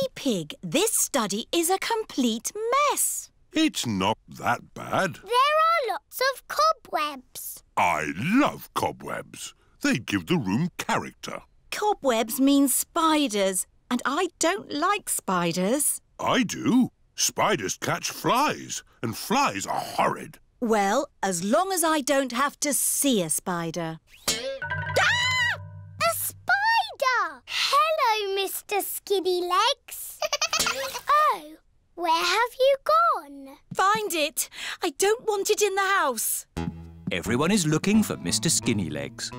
Daddy Pig, this study is a complete mess. It's not that bad. There are lots of cobwebs. I love cobwebs. They give the room character. Cobwebs mean spiders, and I don't like spiders. I do. Spiders catch flies, and flies are horrid. Well, as long as I don't have to see a spider. Hello, Mr. Skinny Legs. oh, where have you gone? Find it! I don't want it in the house. Everyone is looking for Mr. Skinny Legs.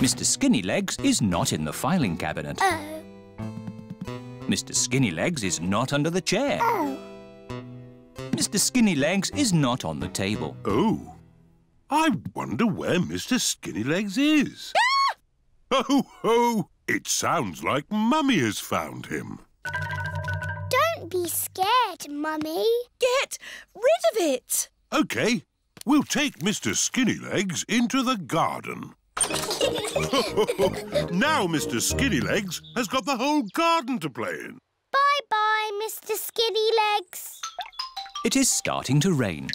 Mr. Skinny Legs is not in the filing cabinet. Oh, Mr. Skinny Legs is not under the chair. oh. Mr. Skinny Legs is not on the table. Oh, I wonder where Mr. Skinnylegs is. Oh, ho! It sounds like Mummy has found him. Don't be scared, Mummy. Get rid of it! OK, we'll take Mr. Skinnylegs into the garden. now Mr. Skinnylegs has got the whole garden to play in. Bye-bye, Mr. Skinny Legs. It is starting to rain.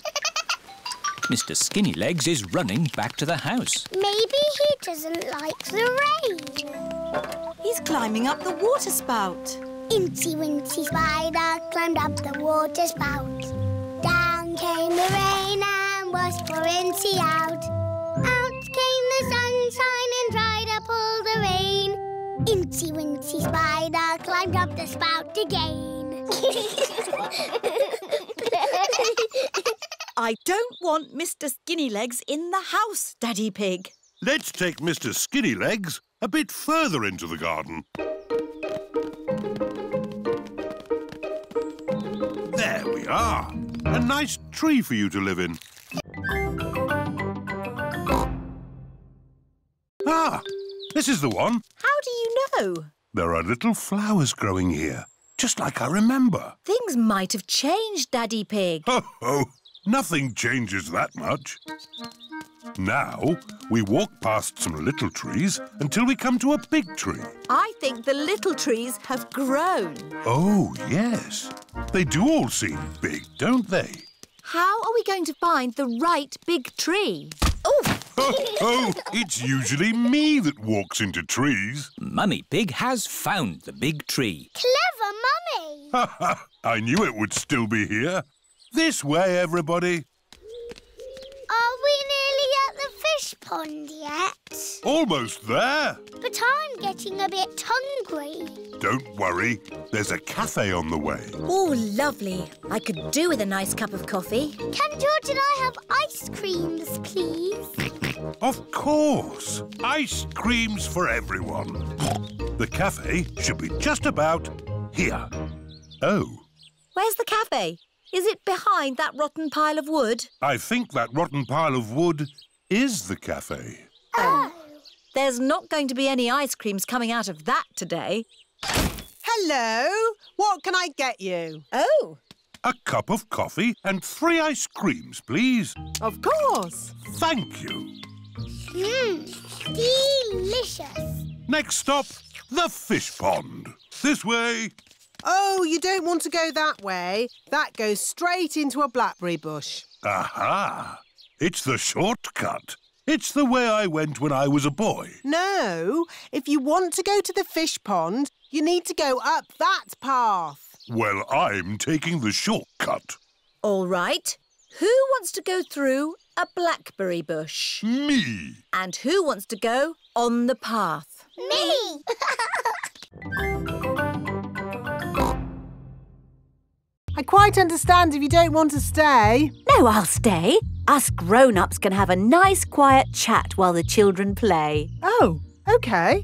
Mr. Skinny Legs is running back to the house. Maybe he doesn't like the rain. He's climbing up the water spout. Incy Wincy Spider climbed up the water spout. Down came the rain and washed poor Incy out. Out came the sunshine and dried up all the rain. Incy Wincy Spider climbed up the spout again. I don't want Mr. Skinnylegs in the house, Daddy Pig. Let's take Mr. Skinnylegs a bit further into the garden. There we are. A nice tree for you to live in. Ah, this is the one. How do you know? There are little flowers growing here, just like I remember. Things might have changed, Daddy Pig. Ho, ho! Nothing changes that much. Now, we walk past some little trees until we come to a big tree. I think the little trees have grown. Oh, yes. They do all seem big, don't they? How are we going to find the right big tree? Oh, Ho, oh, ho! It's usually me that walks into trees. Mummy Pig has found the big tree. Clever Mummy. Ha ha! I knew it would still be here. This way, everybody. Are we nearly at the fish pond yet? Almost there. But I'm getting a bit hungry. Don't worry. There's a cafe on the way. oh, lovely. I could do with a nice cup of coffee. Can George and I have ice creams, please? Of course. Ice creams for everyone. The cafe should be just about here. Oh, Where's the cafe? Is it behind that rotten pile of wood? I think that rotten pile of wood is the cafe. Oh. There's not going to be any ice creams coming out of that today. Hello. What can I get you? Oh, A cup of coffee and three ice creams, please. Of course. Thank you. Mmm, delicious. Next stop, the fish pond. This way. Oh, you don't want to go that way. That goes straight into a blackberry bush. Aha! It's the shortcut. It's the way I went when I was a boy. No, if you want to go to the fish pond, you need to go up that path. Well, I'm taking the shortcut. all right. Who wants to go through a blackberry bush? Me. And who wants to go on the path? Me. I quite understand if you don't want to stay. No, I'll stay. Us grown-ups can have a nice quiet chat while the children play. Oh, OK.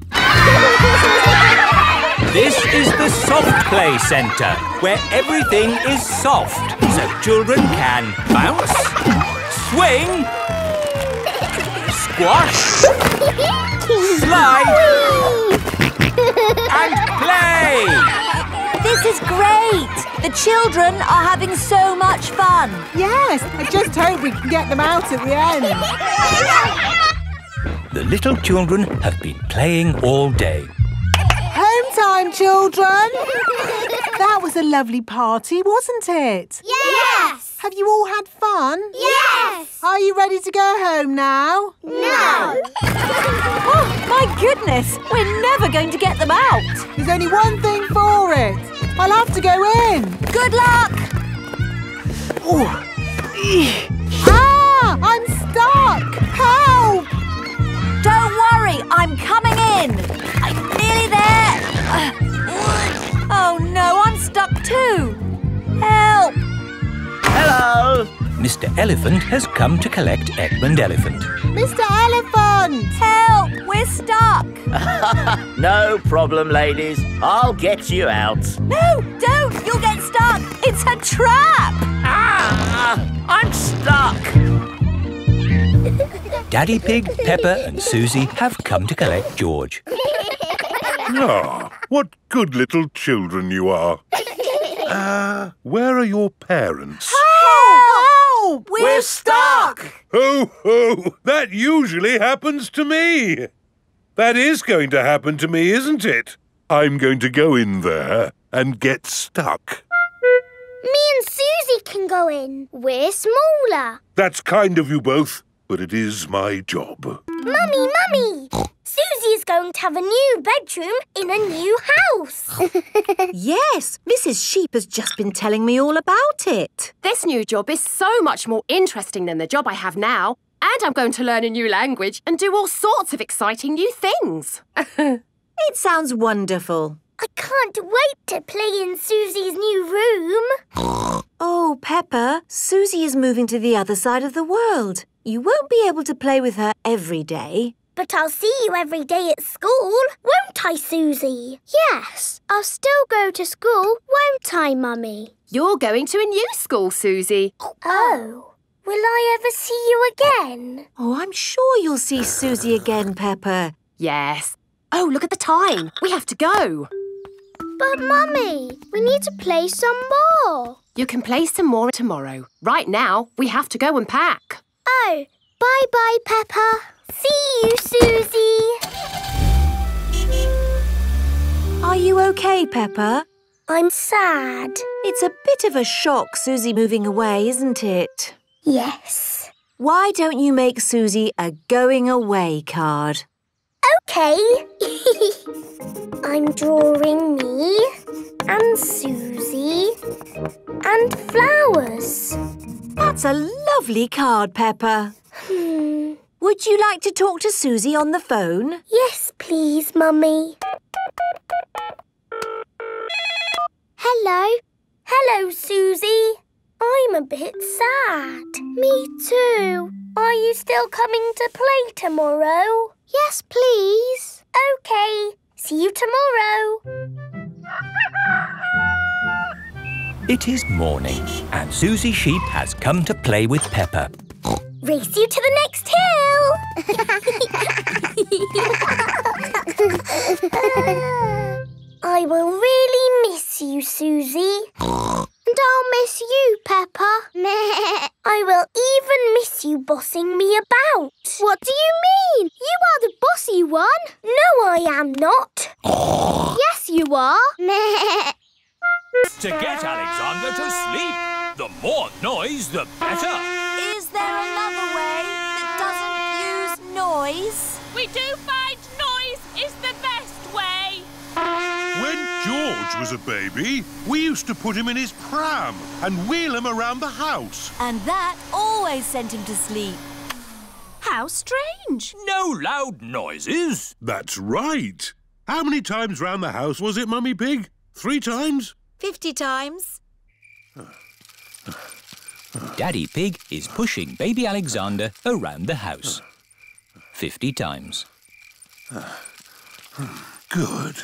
This is the Soft Play Centre, where everything is soft, so children can bounce, swing, squash, slide, and play. This is great! The children are having so much fun. Yes, I just hope we can get them out at the end. The little children have been playing all day. Home time, children. that was a lovely party, wasn't it? Yes! Have you all had fun? Yes! Are you ready to go home now? No! Oh, my goodness! We're never going to get them out! There's only one thing for it. I'll have to go in. Good luck! Ah! I'm stuck! Help! Don't worry, I'm coming in! I'm nearly there! Oh no, I'm stuck too! Help! Hello! Mr. Elephant has come to collect Edmund Elephant. Mr. Elephant! Help! We're stuck! No problem, ladies. I'll get you out. No, don't! You'll get stuck! It's a trap! Ah! I'm stuck. Daddy Pig, Peppa and Susie have come to collect George. Ah, what good little children you are. Uh, where are your parents? Help! We're, stuck! Ho, ho! That usually happens to me. That is going to happen to me, isn't it? I'm going to go in there and get stuck. Me and Susie can go in. We're smaller. That's kind of you both, but it is my job. Mummy, Mummy! Susie's going to have a new bedroom in a new house. Yes, Mrs. Sheep has just been telling me all about it. This new job is so much more interesting than the job I have now. And I'm going to learn a new language and do all sorts of exciting new things. It sounds wonderful. I can't wait to play in Susie's new room. Oh, Peppa, Susie is moving to the other side of the world. You won't be able to play with her every day. But I'll see you every day at school, won't I, Susie? Yes, I'll still go to school, won't I, Mummy? You're going to a new school, Susie. Oh. oh, will I ever see you again? Oh, I'm sure you'll see Susie again, Peppa. Yes. Oh, look at the time. We have to go. But, Mummy, we need to play some more. You can play some more tomorrow. Right now, we have to go and pack. Oh, bye-bye, Peppa. See you, Susie. Are you okay, Peppa? I'm sad. It's a bit of a shock, Susie moving away, isn't it? Yes. Why don't you make Susie a going away card? Okay. I'm drawing me and Susie and flowers. That's a lovely card, Peppa. Hmm. Would you like to talk to Susie on the phone? Yes, please, Mummy. Hello. Hello, Susie. I'm a bit sad. Me too. Are you still coming to play tomorrow? Yes, please. OK. See you tomorrow. It is morning and Susie Sheep has come to play with Peppa. Race you to the next hill. I will really miss you, Susie. And I'll miss you, Peppa. I will even miss you bossing me about. What do you mean? You are the bossy one. No, I am not. yes, you are. To get Alexander to sleep, the more noise, the better. Is there another way that doesn't use noise? We do find noise is the best way. When George was a baby, we used to put him in his pram and wheel him around the house. And that always sent him to sleep. How strange. No loud noises. That's right. How many times round the house was it, Mummy Pig? Three times? Fifty times. Daddy Pig is pushing baby Alexander around the house. Fifty times. Good.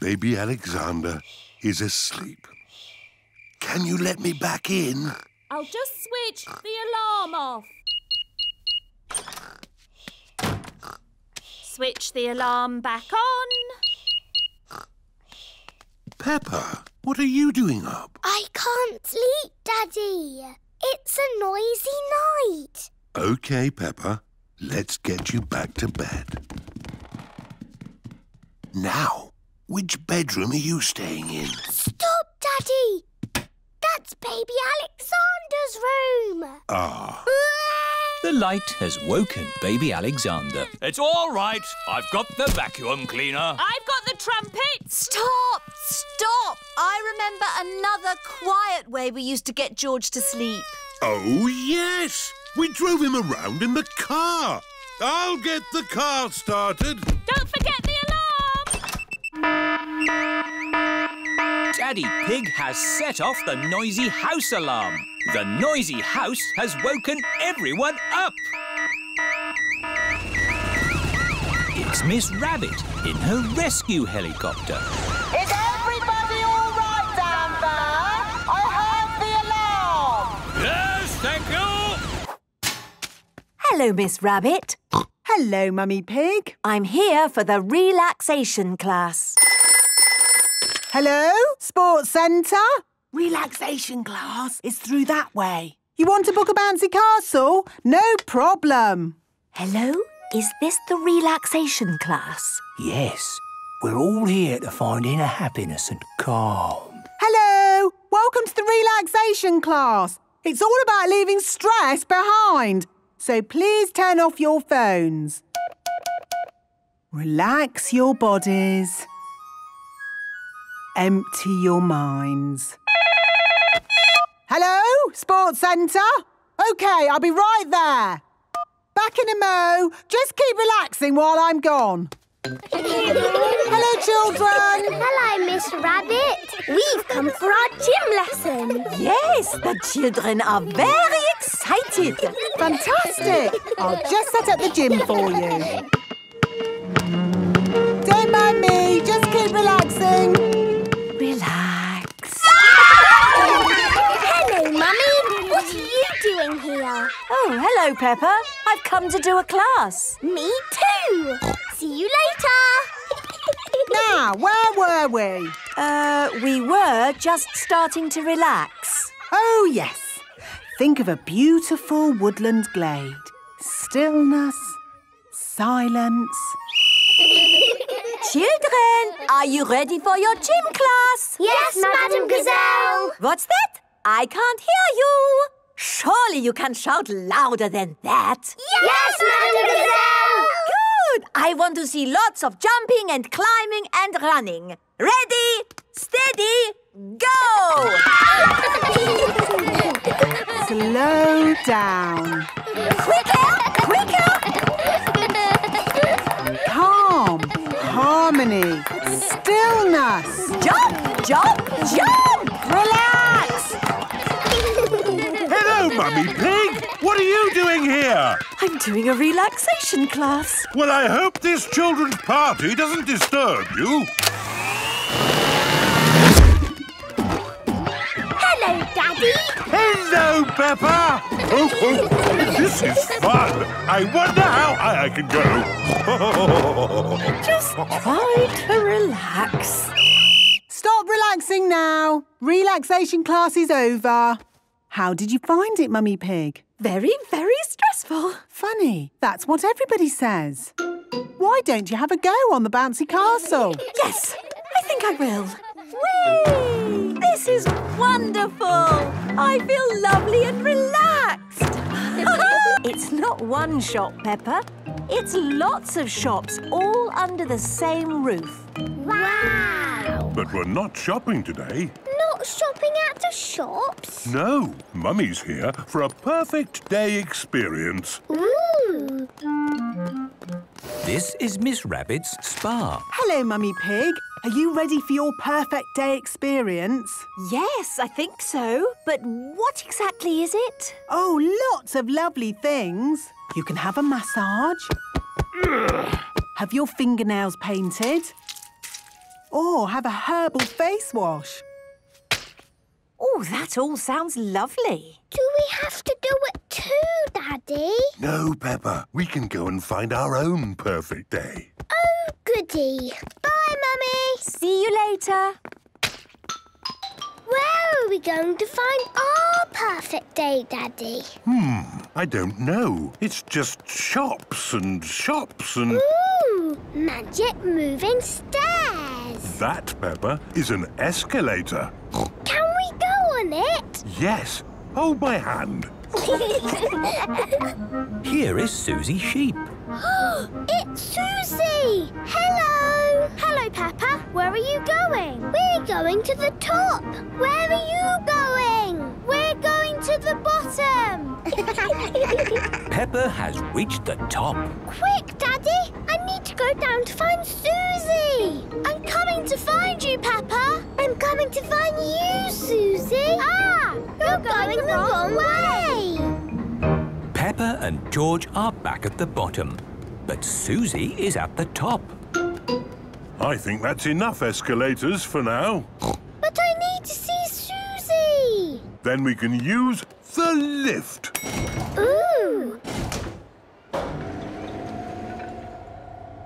Baby Alexander is asleep. Can you let me back in? I'll just switch the alarm off. Switch the alarm back on. Peppa, what are you doing up? I can't sleep, Daddy. It's a noisy night. OK, Peppa. Let's get you back to bed. Now, Which bedroom are you staying in? Stop, Daddy! That's baby Alexander's room! Ah, The light has woken baby Alexander. It's all right. I've got the vacuum cleaner. I've got the trumpet. Stop! Stop! I remember another quiet way we used to get George to sleep. oh yes! We drove him around in the car. I'll get the car started. Don't forget the alarm. Daddy Pig has set off the noisy house alarm. The noisy house has woken everyone up. It's Miss Rabbit in her rescue helicopter. Is everybody all right down there? I heard the alarm. Yes, thank you. Hello, Miss Rabbit. Hello, Mummy Pig. I'm here for the relaxation class. Hello, Sports Centre. Relaxation class is through that way. You want to book a bouncy castle? No problem. Hello? Is this the relaxation class? Yes, we're all here to find inner happiness and calm. Hello, welcome to the relaxation class. It's all about leaving stress behind. So please turn off your phones. Relax your bodies. Empty your minds. Hello, Sports Centre? OK, I'll be right there. Back in a mo. Just keep relaxing while I'm gone. Hello, children. Hello, Miss Rabbit. We've come for our gym lesson. Yes, the children are very excited. Fantastic! I'll just set up the gym for you. Don't mind me, just keep relaxing. Mummy. What are you doing here? Oh, hello, Peppa. I've come to do a class. Me too. See you later. Now, where were we? Uh, we were just starting to relax. Oh, yes. Think of a beautiful woodland glade. Stillness, silence. Children, are you ready for your gym class? Yes, Madam Gazelle. What's that? I can't hear you. Surely you can shout louder than that. Yes, Madam Gazelle. Good. I want to see lots of jumping and climbing and running. Ready, steady, go! Slow down. quicker, quicker! Calm. Harmony. Stillness. Jump, jump, jump! Relax. Hello, Mummy Pig. What are you doing here? I'm doing a relaxation class. Well, I hope this children's party doesn't disturb you. Hello, Daddy. Hello, Peppa. Oh, oh, this is fun. I wonder how high I can go. Just try to relax. Stop relaxing now. Relaxation class is over. How did you find it, Mummy Pig? Very, very stressful. Funny, that's what everybody says. Why don't you have a go on the bouncy castle? Yes, I think I will. Whee! This is wonderful. I feel lovely and relaxed. it's not one shop, Peppa. It's lots of shops all under the same roof. Wow. but we're not shopping today. Not shopping at the shops. No, Mummy's here for a perfect day experience. Ooh. This is Miss Rabbit's spa. Hello, Mummy Pig. Are you ready for your perfect day experience? Yes, I think so. But what exactly is it? Oh, lots of lovely things. You can have a massage, have your fingernails painted, or have a herbal face wash. Oh, that all sounds lovely. Do we have to do it too, Daddy? No, Peppa, we can go and find our own perfect day. Oh, goody. Bye, Mummy. See you later. Where are we going to find our perfect day, Daddy? Hmm, I don't know. It's just shops and shops and... Ooh, magic moving stairs. That, Peppa, is an escalator. Can we go on it? Yes. Hold my hand. Here is Susie Sheep. it's Susie! Hello! Hello, Peppa. Where are you going? We're going to the top. Where are you going? We're going to the bottom. Peppa has reached the top. Quick, Daddy! I need to go down to find Susie! I'm coming to find you, Peppa! I'm coming to find you, Susie! Ah! You're, going, the wrong way! Peppa and George are back at the bottom, but Susie is at the top. I think that's enough escalators for now. Then we can use the lift. Ooh!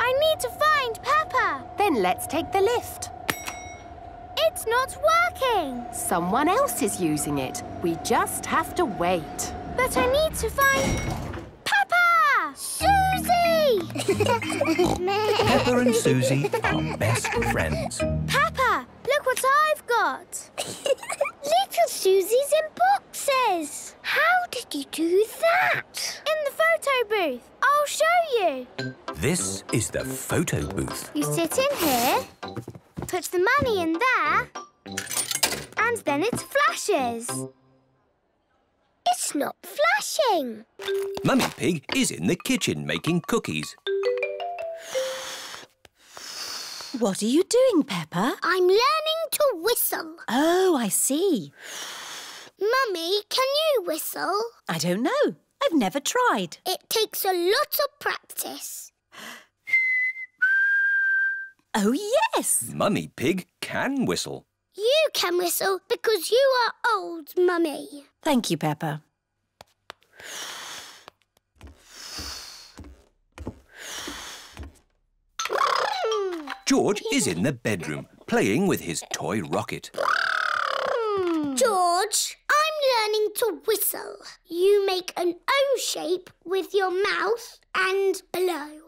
I need to find Peppa! Then let's take the lift. It's not working! Someone else is using it. We just have to wait. But I need to find... Peppa! Susie! Peppa and Susie are best friends. Peppa, look what I've got. Little Susie's in boxes. How did you do that? In the photo booth. I'll show you. This is the photo booth. You sit in here, put the money in there, and then it flashes. It's not flashing. Mummy Pig is in the kitchen making cookies. What are you doing, Peppa? I'm learning to whistle. Oh, I see. Mummy, can you whistle? I don't know. I've never tried. It takes a lot of practice. Oh, yes. Mummy Pig can whistle. You can whistle because you are old, Mummy. Thank you, Peppa. George is in the bedroom playing with his toy rocket. George, I'm learning to whistle. You make an O shape with your mouth and blow.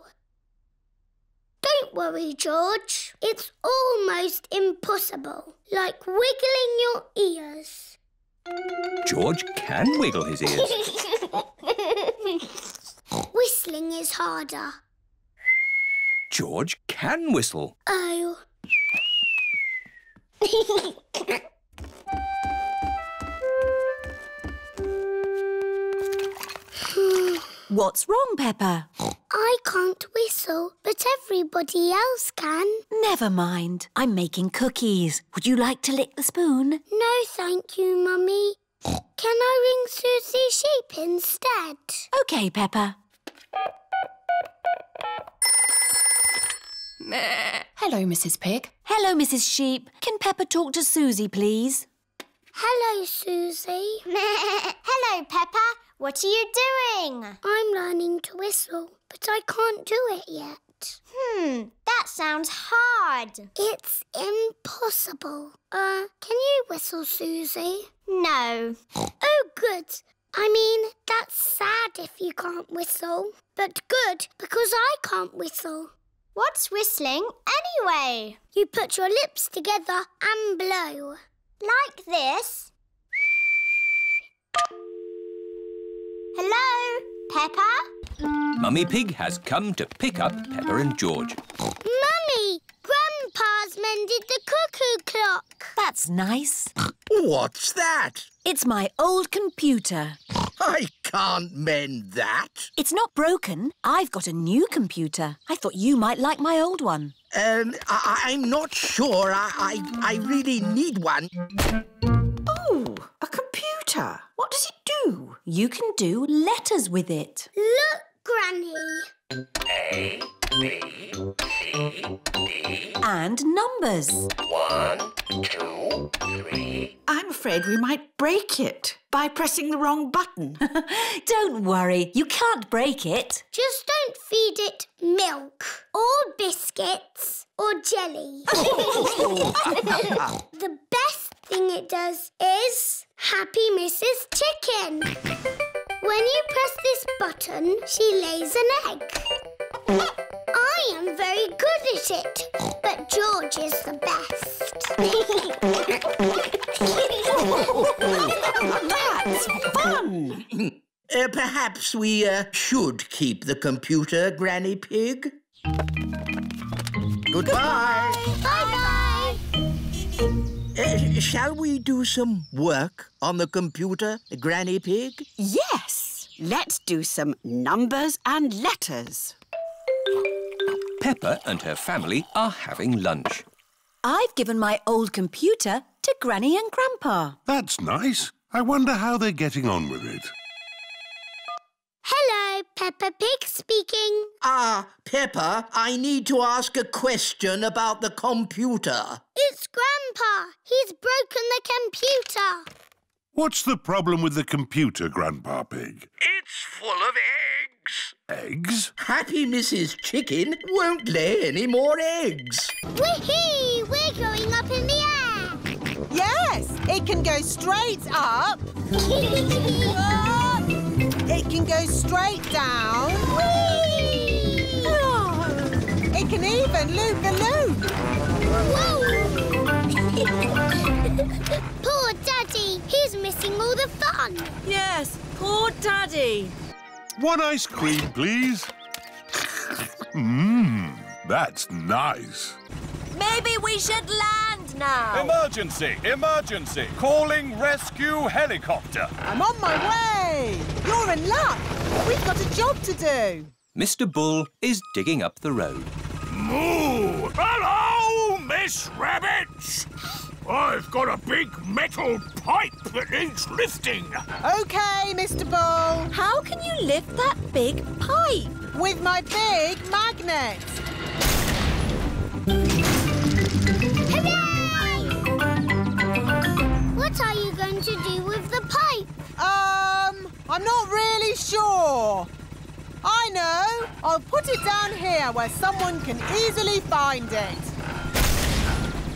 Don't worry, George. It's almost impossible, like wiggling your ears. George can wiggle his ears. Whistling is harder. George can whistle. Oh. What's wrong, Peppa? I can't whistle, but everybody else can. Never mind. I'm making cookies. Would you like to lick the spoon? No, thank you, Mummy. Can I ring Susie Sheep instead? OK, Peppa. Hello, Mrs. Pig. Hello, Mrs. Sheep. Can Peppa talk to Susie, please? Hello, Susie. Hello, Peppa. What are you doing? I'm learning to whistle, but I can't do it yet. Hmm, that sounds hard. It's impossible. Uh, can you whistle, Susie? No. Oh, good. I mean, that's sad if you can't whistle, but good because I can't whistle. What's whistling anyway? You put your lips together and blow. Like this? Hello, Peppa? Mummy Pig has come to pick up Peppa and George. Mummy, Grandpa's mended the cuckoo clock. That's nice. What's that? It's my old computer. I can't mend that. It's not broken. I've got a new computer. I thought you might like my old one. Um, I- I'm not sure. I, I, I really need one. Oh, a computer. What does it do? You can do letters with it. Look, Granny. A, B, C, D. And numbers. One, two, three. I'm afraid we might break it by pressing the wrong button. Don't worry, you can't break it. Just don't feed it milk or biscuits or jelly. the best thing it does is Happy Mrs. Chicken. When you press this button, she lays an egg. I am very good at it, but George is the best. That's fun! Uh, perhaps we uh, should keep the computer, Granny Pig. Goodbye. Bye-bye. Uh, shall we do some work on the computer, Granny Pig? Yes. Let's do some numbers and letters. Peppa and her family are having lunch. I've given my old computer to Granny and Grandpa. That's nice. I wonder how they're getting on with it. Hello, Peppa Pig speaking. Ah, Peppa, I need to ask a question about the computer. It's Grandpa. He's broken the computer. What's the problem with the computer, Grandpa Pig? It's full of eggs. Eggs? Happy Mrs. Chicken won't lay any more eggs. Whee! We're going up in the air. Yes, it can go straight up. it can go straight down. Whee! Ah, it can even loop the loop. Whoa! Poor Daddy. He's missing all the fun. Yes, poor Daddy. One ice cream, please. Mmm, that's nice. Maybe we should land now. Emergency! Emergency! Calling rescue helicopter. I'm on my way. You're in luck. We've got a job to do. Mr. Bull is digging up the road. Moo! Hello, Miss Rabbit! I've got a big metal pipe that needs lifting. OK, Mr Bull. How can you lift that big pipe? With my big magnet. Hooray! What are you going to do with the pipe? Um, I'm not really sure. I know. I'll put it down here where someone can easily find it.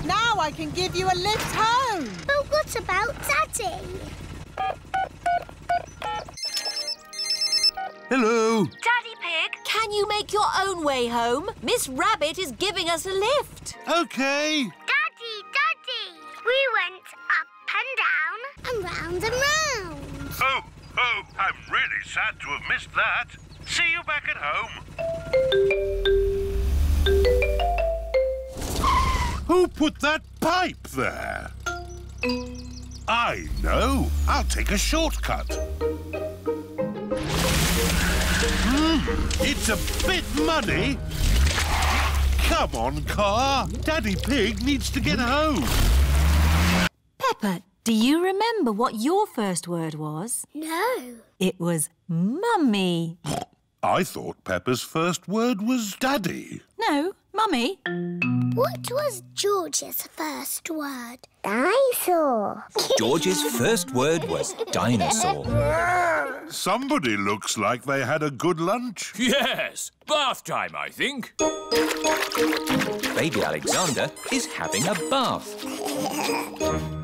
Now I can give you a lift home. But what about Daddy? Hello. Daddy Pig, can you make your own way home? Miss Rabbit is giving us a lift. OK. Daddy, Daddy! We went up and down and round and round. Oh, oh, I'm really sad to have missed that. See you back at home. Who put that pipe there? I know. I'll take a shortcut. Hmm, it's a bit muddy. Come on, car. Daddy Pig needs to get home. Peppa, do you remember what your first word was? No. It was mummy. I thought Peppa's first word was daddy. No, mummy. What was George's first word? Dinosaur. George's first word was dinosaur. Somebody looks like they had a good lunch. Yes, bath time, I think. Baby Alexander is having a bath.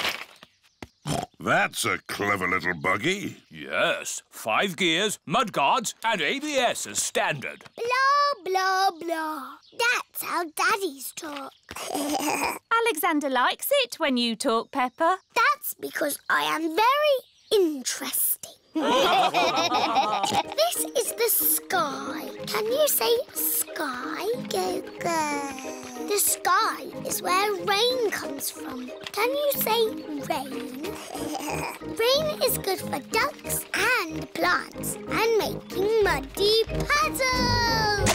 That's a clever little buggy. Yes, five gears, mud guards, and ABS as standard. Blah, blah, blah. That's how daddies talk. Alexander likes it when you talk, Peppa. That's because I am very interesting. this is the sky. Can you say sky? Go, go. The sky is where rain comes from. Can you say rain? rain is good for ducks and plants and making muddy puddles.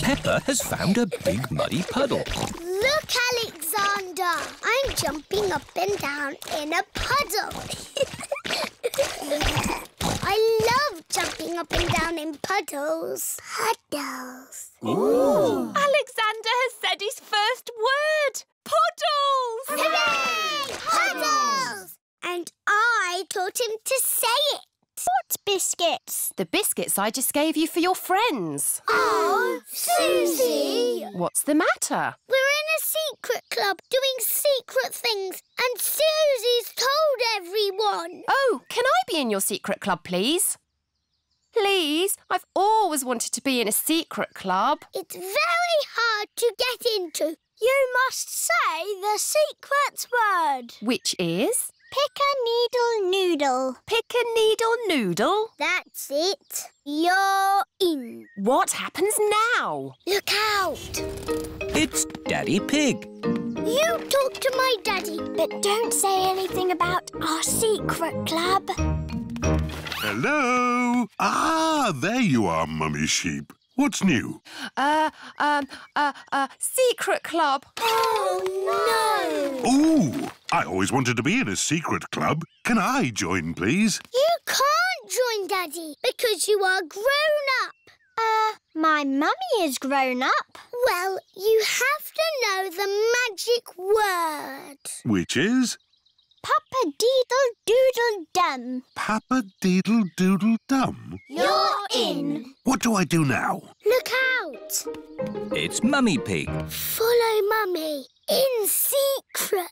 Peppa has found a big muddy puddle. Look, Alexander. I'm jumping up and down in a puddle. I love jumping up and down in puddles. Puddles. Ooh. Alexander has said his first word! Puddles! Hooray! Puddles! And I taught him to say it. What biscuits? The biscuits I just gave you for your friends. Oh, Susie! What's the matter? We're in a secret club doing secret things, and Susie's told everyone. Oh, can I be in your secret club, please? Please, I've always wanted to be in a secret club. It's very hard to get into. You must say the secret word. Which is? Pick a needle noodle. Pick a needle noodle. That's it. You're in. What happens now? Look out. It's Daddy Pig. You talk to my daddy, but don't say anything about our secret club. Hello? Ah, there you are, Mummy Sheep. What's new? Uh, um, uh, uh, secret club. Oh, no! Ooh, I always wanted to be in a secret club. Can I join, please? You can't join Daddy because you are grown up. Uh, my mummy is grown up. Well, you have to know the magic word. Which is Papa Deedle Doodle Dum. Papa Deedle Doodle Dum. You're in. What do I do now? Look out. It's Mummy Pig. Follow Mummy in secret.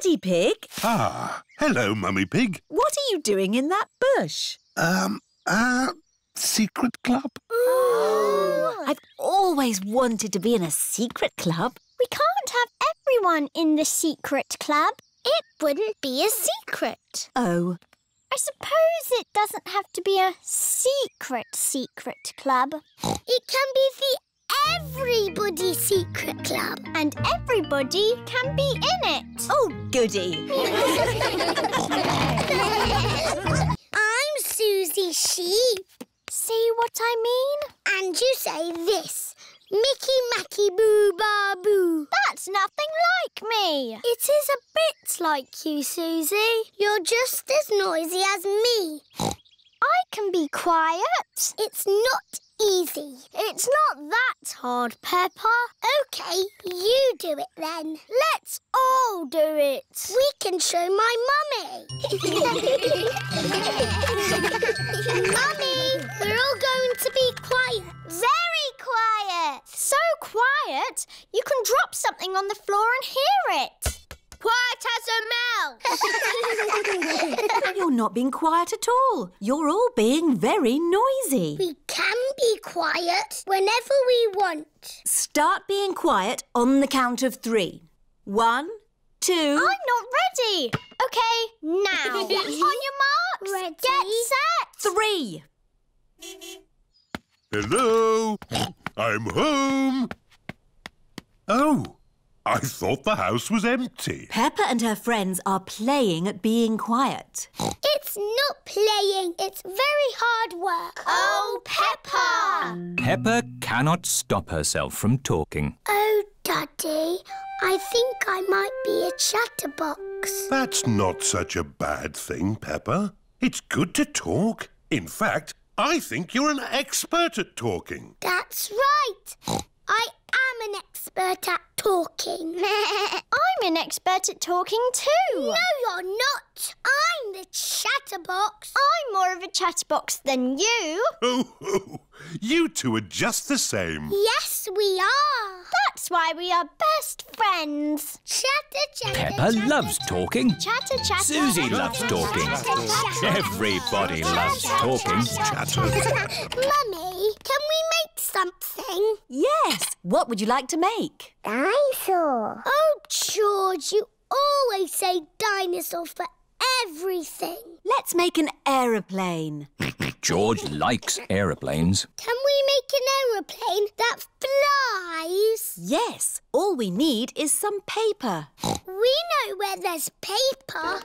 Daddy Pig, Ah, hello, Mummy Pig. what are you doing in that bush? Um, uh, secret club? Oh I've always wanted to be in a secret club. We can't have everyone in the secret club. It wouldn't be a secret. Oh, I suppose it doesn't have to be a secret secret club. It can be the everybody secret club. And everybody can be in it. oh, goody. I'm Susie Sheep. See what I mean? And you say this. Mickey Macky Boo Bar Boo. That's nothing like me. It is a bit like you, Susie. You're just as noisy as me. I can be quiet. It's not easy. It's not that hard, Peppa. OK, you do it then. Let's all do it. We can show my mummy. mummy, we're all going to be quiet. Very quiet. So quiet, you can drop something on the floor and hear it. Quiet as a mouse. You're not being quiet at all. You're all being very noisy. we can be quiet whenever we want. Start being quiet on the count of three. One, two. I'm not ready. OK, now. on your marks. Ready. Get set. Three. Hello? I'm home. Oh, I thought the house was empty. Peppa and her friends are playing at being quiet. It's not playing. It's very hard work. Oh, Peppa. Peppa cannot stop herself from talking. Oh, Daddy, I think I might be a chatterbox. That's not such a bad thing, Peppa. It's good to talk. In fact, I think you're an expert at talking. That's right. I am an expert at talking. I'm an expert at talking too. No, you're not. I'm the chatterbox. I'm more of a chatterbox than you. Oh, oh, you two are just the same. Yes, we are. That's why we are best friends. Chatter, chatter. Peppa chatter, loves chatter. talking. Chatter, chatter. Susie loves talking. Chatter, chatter. Everybody loves talking. Chatter. Mummy, can we make something? Yes. What would you like to make? Ah, Dinosaur. Oh, George, you always say dinosaur for everything. Let's make an aeroplane. George likes aeroplanes. Can we make an aeroplane that flies? Yes. All we need is some paper. We know where there's paper.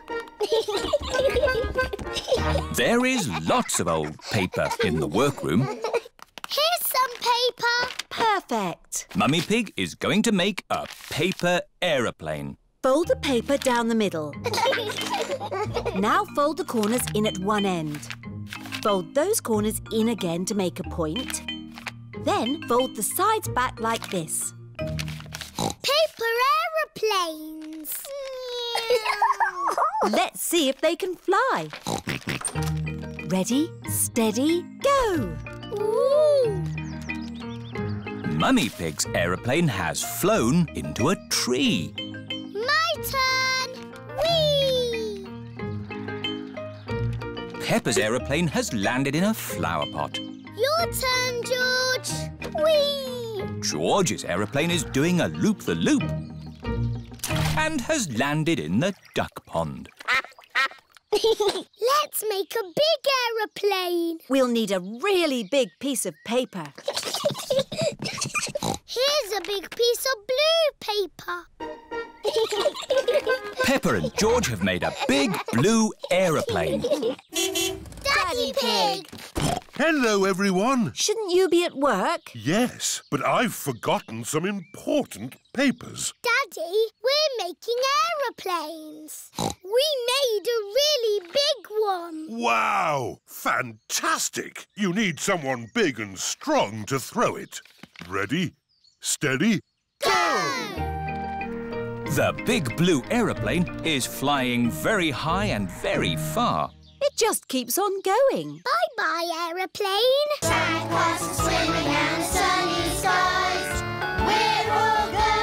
There is lots of old paper in the workroom. Here's some paper. Perfect. Mummy Pig is going to make a paper aeroplane. Fold the paper down the middle. Now fold the corners in at one end. Fold those corners in again to make a point. Then fold the sides back like this. Paper aeroplanes. Let's see if they can fly. Ready, steady, go! Ooh. Mummy Pig's aeroplane has flown into a tree. My turn. Whee! Peppa's aeroplane has landed in a flower pot. Your turn, George. Whee! George's aeroplane is doing a loop-the-loop and has landed in the duck pond. Let's make a big aeroplane. We'll need a really big piece of paper. Here's a big piece of blue paper. Peppa and George have made a big blue aeroplane. Daddy Pig. Hello, everyone. Shouldn't you be at work? Yes, but I've forgotten some important papers. Daddy, we're making aeroplanes. We made a really big one. Wow! Fantastic! You need someone big and strong to throw it. Ready, steady, The big blue aeroplane is flying very high and very far. It just keeps on going. Bye-bye, aeroplane. Sandcastles swimming and the sunny skies. We're all going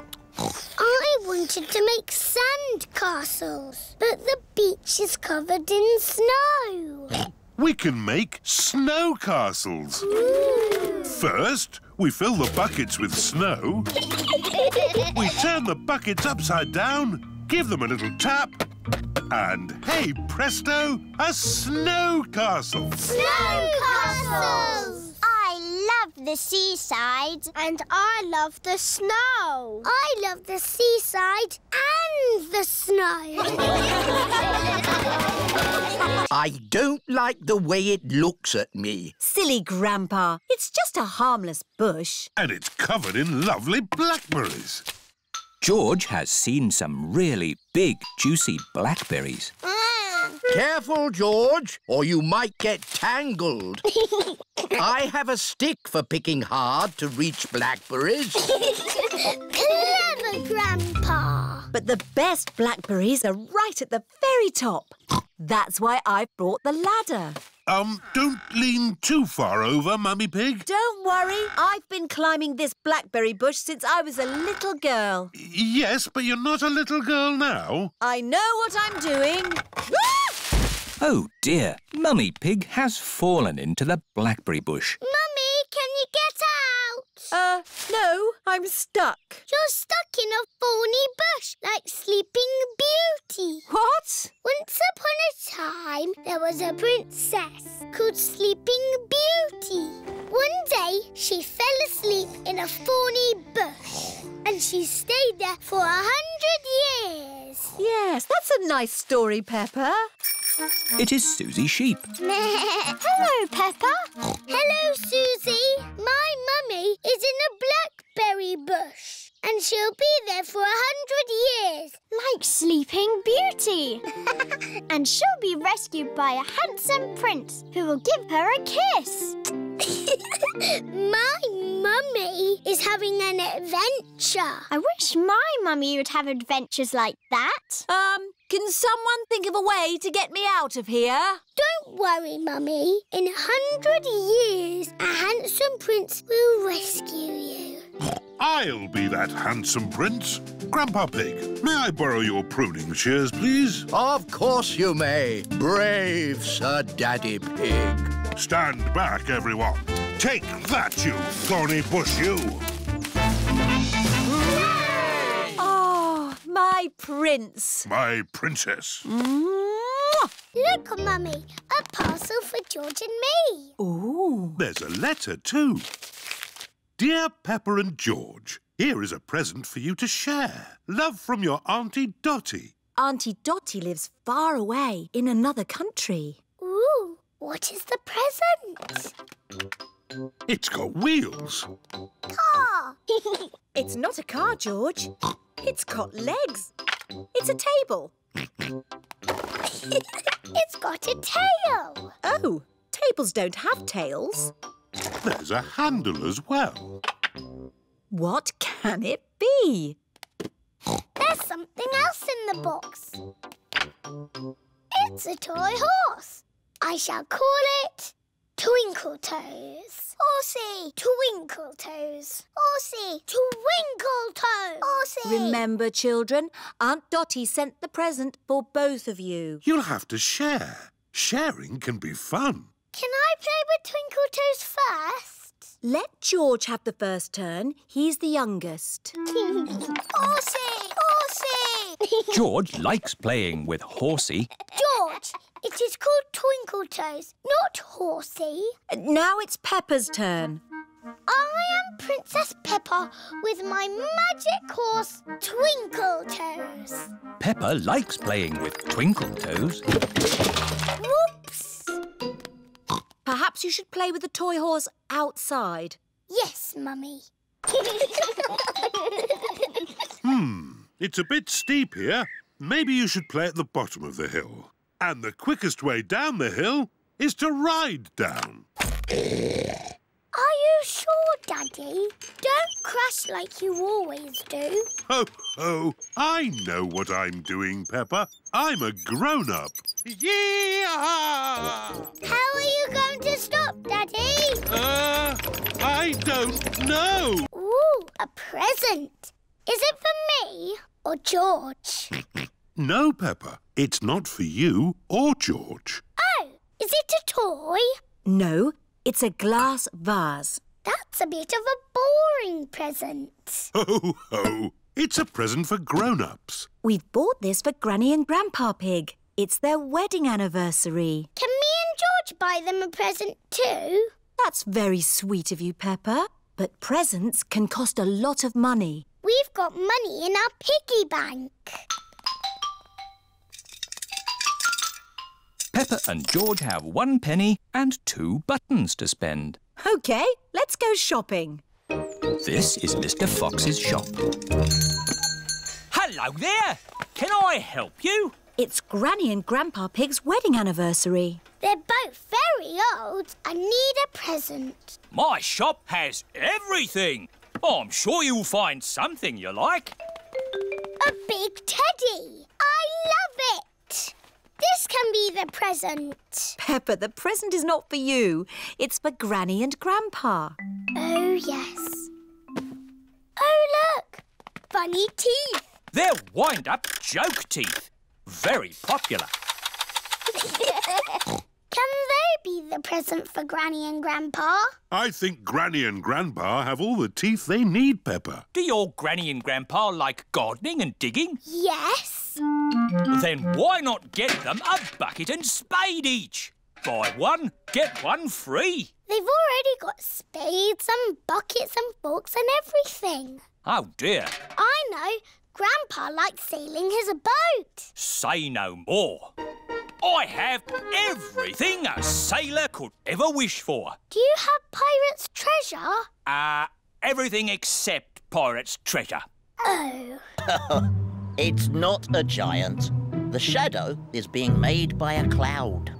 I wanted to make sand castles, but the beach is covered in snow. We can make snow castles. Mm. First, we fill the buckets with snow. We turn the buckets upside down, give them a little tap, and hey presto, a snow castle. Snow castles! I love the seaside. And I love the snow. I love the seaside and the snow. I don't like the way it looks at me. Silly Grandpa. It's just a harmless bush. And it's covered in lovely blackberries. George has seen some really big, juicy blackberries. Mm, Careful, George, or you might get tangled. I have a stick for picking hard to reach blackberries. Clever, Grandpa. But the best blackberries are right at the very top. That's why I brought the ladder. Um, don't lean too far over, Mummy Pig. Don't worry, I've been climbing this blackberry bush since I was a little girl. Yes, but you're not a little girl now. I know what I'm doing. Oh dear, Mummy Pig has fallen into the blackberry bush. Mummy, can you get out? Uh, no, I'm stuck. You're stuck in a thorny bush like Sleeping Beauty. What? Once upon a time, there was a princess called Sleeping Beauty. One day, she fell asleep in a thorny bush, and she stayed there for a hundred years. Yes, that's a nice story, Peppa. It is Susie Sheep. Hello, Peppa. Hello, Susie. My mummy is in a blackberry bush. and she'll be there for a hundred years. Like Sleeping Beauty. and she'll be rescued by a handsome prince who will give her a kiss. My mummy is having an adventure. I wish my mummy would have adventures like that. Um, can someone think of a way to get me out of here? Don't worry, mummy. In a hundred years, a handsome prince will rescue you. I'll be that handsome prince. Grandpa Pig, may I borrow your pruning shears, please? Of course you may, brave Sir Daddy Pig. Stand back, everyone. Take that, you thorny bush, you! Oh, my prince. My princess. Look, mummy, a parcel for George and me. Ooh. There's a letter, too. Dear Peppa and George, here is a present for you to share. Love from your Auntie Dotty. Auntie Dotty lives far away in another country. Ooh, what is the present? It's got wheels. Car. Ah. It's not a car, George. It's got legs. It's a table. it's got a tail. Oh, tables don't have tails. There's a handle as well. What can it be? There's something else in the box. It's a toy horse. I shall call it Twinkle Toes. Horsey, Twinkle Toes. Horsey, Twinkle Toes. Horsey. Remember, children, Aunt Dotty sent the present for both of you. You'll have to share. Sharing can be fun. Can I play with Twinkle Toes first? Let George have the first turn. He's the youngest. Horsey, Horsey. George likes playing with Horsey. George, it is called Twinkle Toes, not Horsey. Now it's Peppa's turn. I am Princess Peppa with my magic horse, Twinkle Toes. Peppa likes playing with Twinkle Toes. Whoops! Perhaps you should play with the toy horse outside. Yes, Mummy. Hmm, it's a bit steep here. Maybe you should play at the bottom of the hill. And the quickest way down the hill is to ride down. Are you sure, Daddy? Don't crash like you always do. Ho, ho! I know what I'm doing, Peppa. I'm a grown-up. Yeah! How are you going to stop, Daddy? Uh, I don't know. Ooh, a present. Is it for me or George? No, Peppa. It's not for you or George. Oh, is it a toy? No, it's a glass vase. That's a bit of a boring present. Ho, ho! It's a present for grown-ups. We've bought this for Granny and Grandpa Pig. It's their wedding anniversary. Can me and George buy them a present too? That's very sweet of you, Peppa. But presents can cost a lot of money. We've got money in our piggy bank. Peppa and George have one penny and two buttons to spend. OK, let's go shopping. This is Mr Fox's shop. Hello there. Can I help you? It's Granny and Grandpa Pig's wedding anniversary. They're both very old. I need a present. My shop has everything. I'm sure you'll find something you like. A big teddy. I love it. This can be the present. Peppa, the present is not for you. It's for Granny and Grandpa. Oh, yes. Oh, look. Funny teeth. They're wind-up joke teeth. Very popular. Can they be the present for Granny and Grandpa? I think Granny and Grandpa have all the teeth they need, Peppa. Do your granny and grandpa like gardening and digging? Yes. Then why not get them a bucket and spade each? Buy one, get one free. They've already got spades and buckets and forks and everything. Oh dear, I know. Grandpa likes sailing his boat. say no more. I have everything a sailor could ever wish for. Do you have pirate's treasure? Uh, everything except pirate's treasure. Oh. it's not a giant. The shadow is being made by a cloud.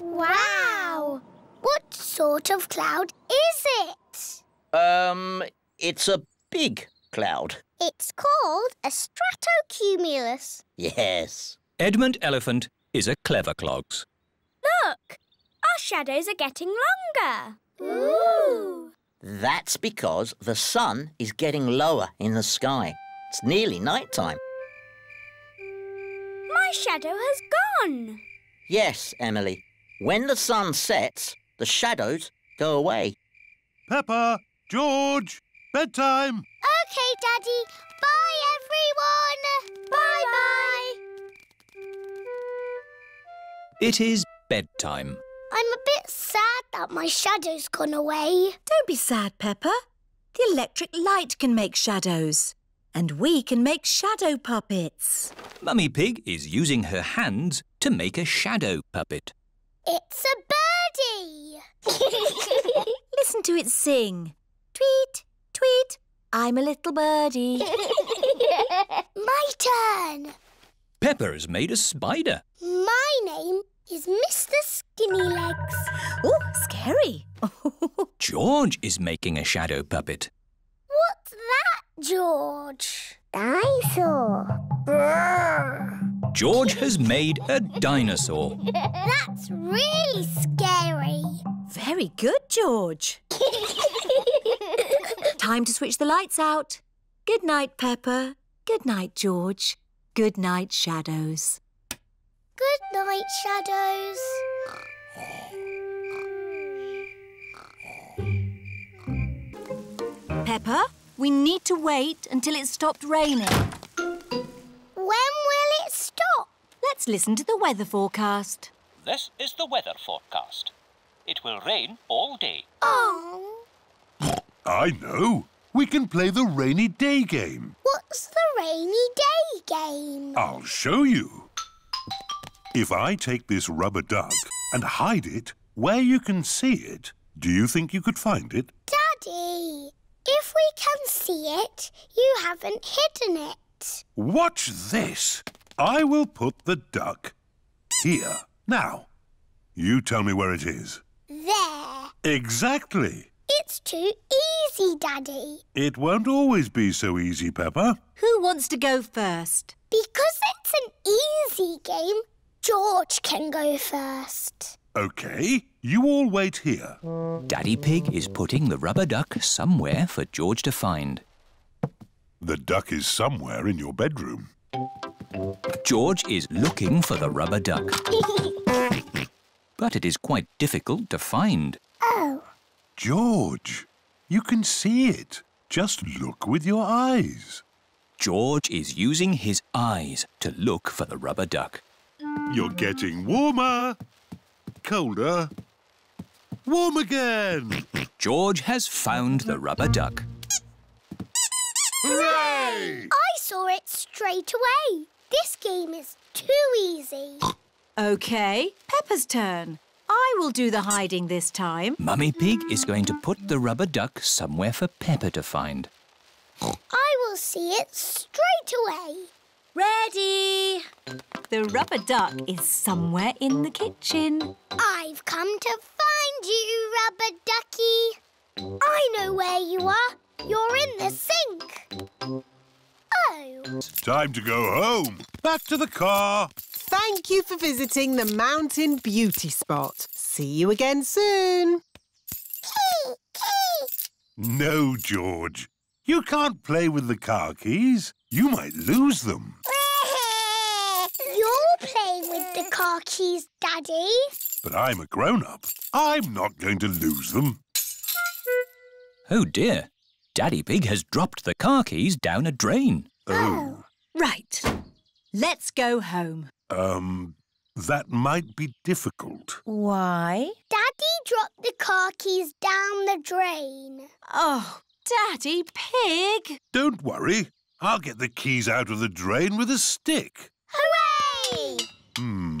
Wow! What sort of cloud is it? Um, it's a big cloud. It's called a stratocumulus. Yes. Edmund Elephant is a clever clogs. Look! Our shadows are getting longer. Ooh! That's because the sun is getting lower in the sky. It's nearly night time. My shadow has gone. Yes, Emily. When the sun sets, the shadows go away. Peppa, George, bedtime. Okay, Daddy. Bye, everyone. Bye-bye. It is bedtime. I'm a bit sad that my shadow's gone away. Don't be sad, Peppa. The electric light can make shadows. And we can make shadow puppets. Mummy Pig is using her hands to make a shadow puppet. It's a birdie. Listen to it sing. Tweet, tweet, I'm a little birdie. my turn. Peppa has made a spider. My name is Mr. Skinny Legs. Oh, scary. George is making a shadow puppet. What's that, George? Dinosaur. George has made a dinosaur. That's really scary. Very good, George. Time to switch the lights out. Good night, Peppa. Good night, George. Good night, shadows. Good night, shadows. Peppa, we need to wait until it stopped raining. When will it stop? Let's listen to the weather forecast. This is the weather forecast. It will rain all day. Oh. I know. We can play the rainy day game. What's the rainy day game? I'll show you. If I take this rubber duck and hide it where you can see it, do you think you could find it? Daddy, if we can see it, you haven't hidden it. Watch this. I will put the duck here. Now, you tell me where it is. There. Exactly. It's too easy, Daddy. It won't always be so easy, Peppa. Who wants to go first? Because it's an easy game, George can go first. OK, you all wait here. Daddy Pig is putting the rubber duck somewhere for George to find. The duck is somewhere in your bedroom. George is looking for the rubber duck. but it is quite difficult to find. George, you can see it. Just look with your eyes. George is using his eyes to look for the rubber duck. You're getting warmer, colder, warm again. George has found the rubber duck. Hooray! I saw it straight away. This game is too easy. OK, Peppa's turn. I will do the hiding this time. Mummy Pig is going to put the rubber duck somewhere for Peppa to find. I will see it straight away. Ready! The rubber duck is somewhere in the kitchen. I've come to find you, Rubber Ducky. I know where you are. You're in the sink. Oh. Time to go home. Back to the car. Thank you for visiting the Mountain Beauty Spot. See you again soon. Key, key. No, George. You can't play with the car keys. You might lose them. You're playing with the car keys, Daddy. But I'm a grown-up. I'm not going to lose them. Oh dear, Daddy Pig has dropped the car keys down a drain. Oh. Right. Let's go home. Um, that might be difficult. Why? Daddy dropped the car keys down the drain. Oh, Daddy Pig! Don't worry. I'll get the keys out of the drain with a stick. Hooray! Hmm.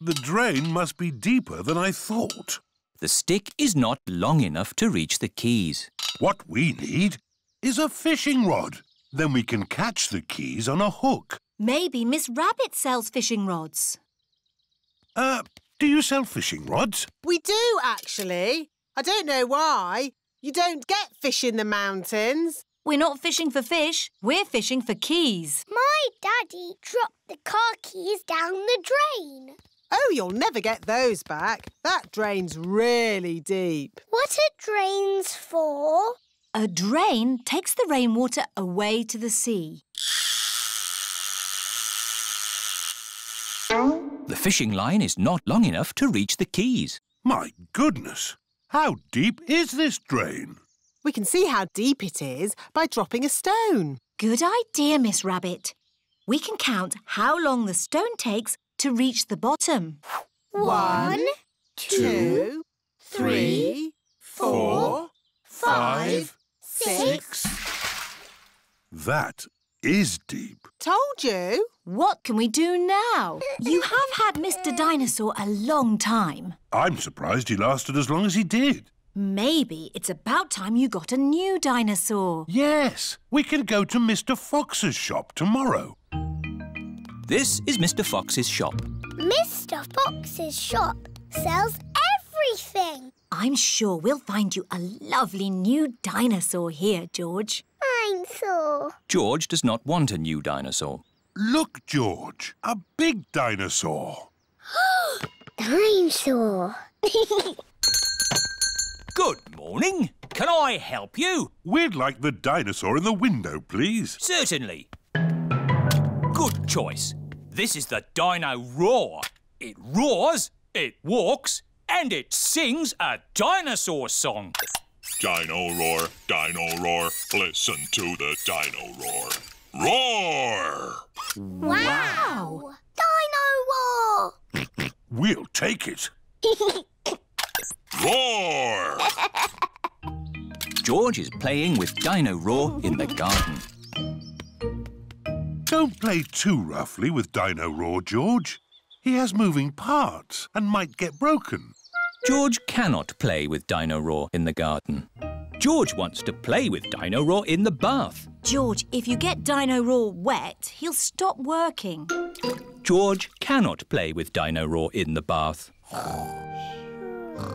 The drain must be deeper than I thought. The stick is not long enough to reach the keys. What we need is a fishing rod. Then we can catch the keys on a hook. Maybe Miss Rabbit sells fishing rods. Uh, do you sell fishing rods? We do, actually. I don't know why. You don't get fish in the mountains. We're not fishing for fish, we're fishing for keys. My daddy dropped the car keys down the drain. Oh, you'll never get those back. That drain's really deep. What are drains for? A drain takes the rainwater away to the sea. The fishing line is not long enough to reach the keys. My goodness! How deep is this drain? We can see how deep it is by dropping a stone. Good idea, Miss Rabbit. We can count how long the stone takes to reach the bottom. One, two, three, four, five, six. That is deep. Told you. What can we do now? You have had Mr. Dinosaur a long time. I'm surprised he lasted as long as he did. Maybe it's about time you got a new dinosaur. Yes, we can go to Mr. Fox's shop tomorrow. This is Mr. Fox's shop. Mr. Fox's shop sells everything. I'm sure we'll find you a lovely new dinosaur here, George. Dinosaur. George does not want a new dinosaur. Look, George, a big dinosaur. Dinosaur. Good morning. Can I help you? We'd like the dinosaur in the window, please. Certainly. Good choice. This is the Dino Roar. It roars, it walks, and it sings a dinosaur song. Dino roar, dino roar, listen to the dino roar. Roar! Wow! Dino Roar! We'll take it. Roar! George is playing with Dino Roar in the garden. Don't play too roughly with Dino Roar, George. He has moving parts and might get broken. George cannot play with Dino Roar in the garden. George wants to play with Dino Roar in the bath. George, if you get Dino Roar wet, he'll stop working. George cannot play with Dino Roar in the bath.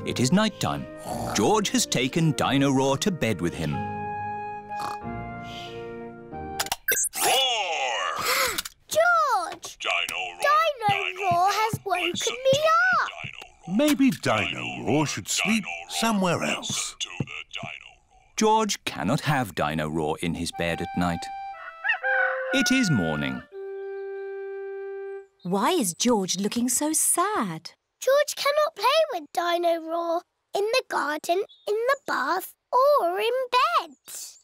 It is night time. George has taken Dino Roar to bed with him. Roar! George! Dino roar, Dino Roar has woken me up. Maybe Dino Roar should sleep somewhere else. George cannot have Dino Roar in his bed at night. It is morning. Why is George looking so sad? George cannot play with Dino Roar in the garden, in the bath, or in bed.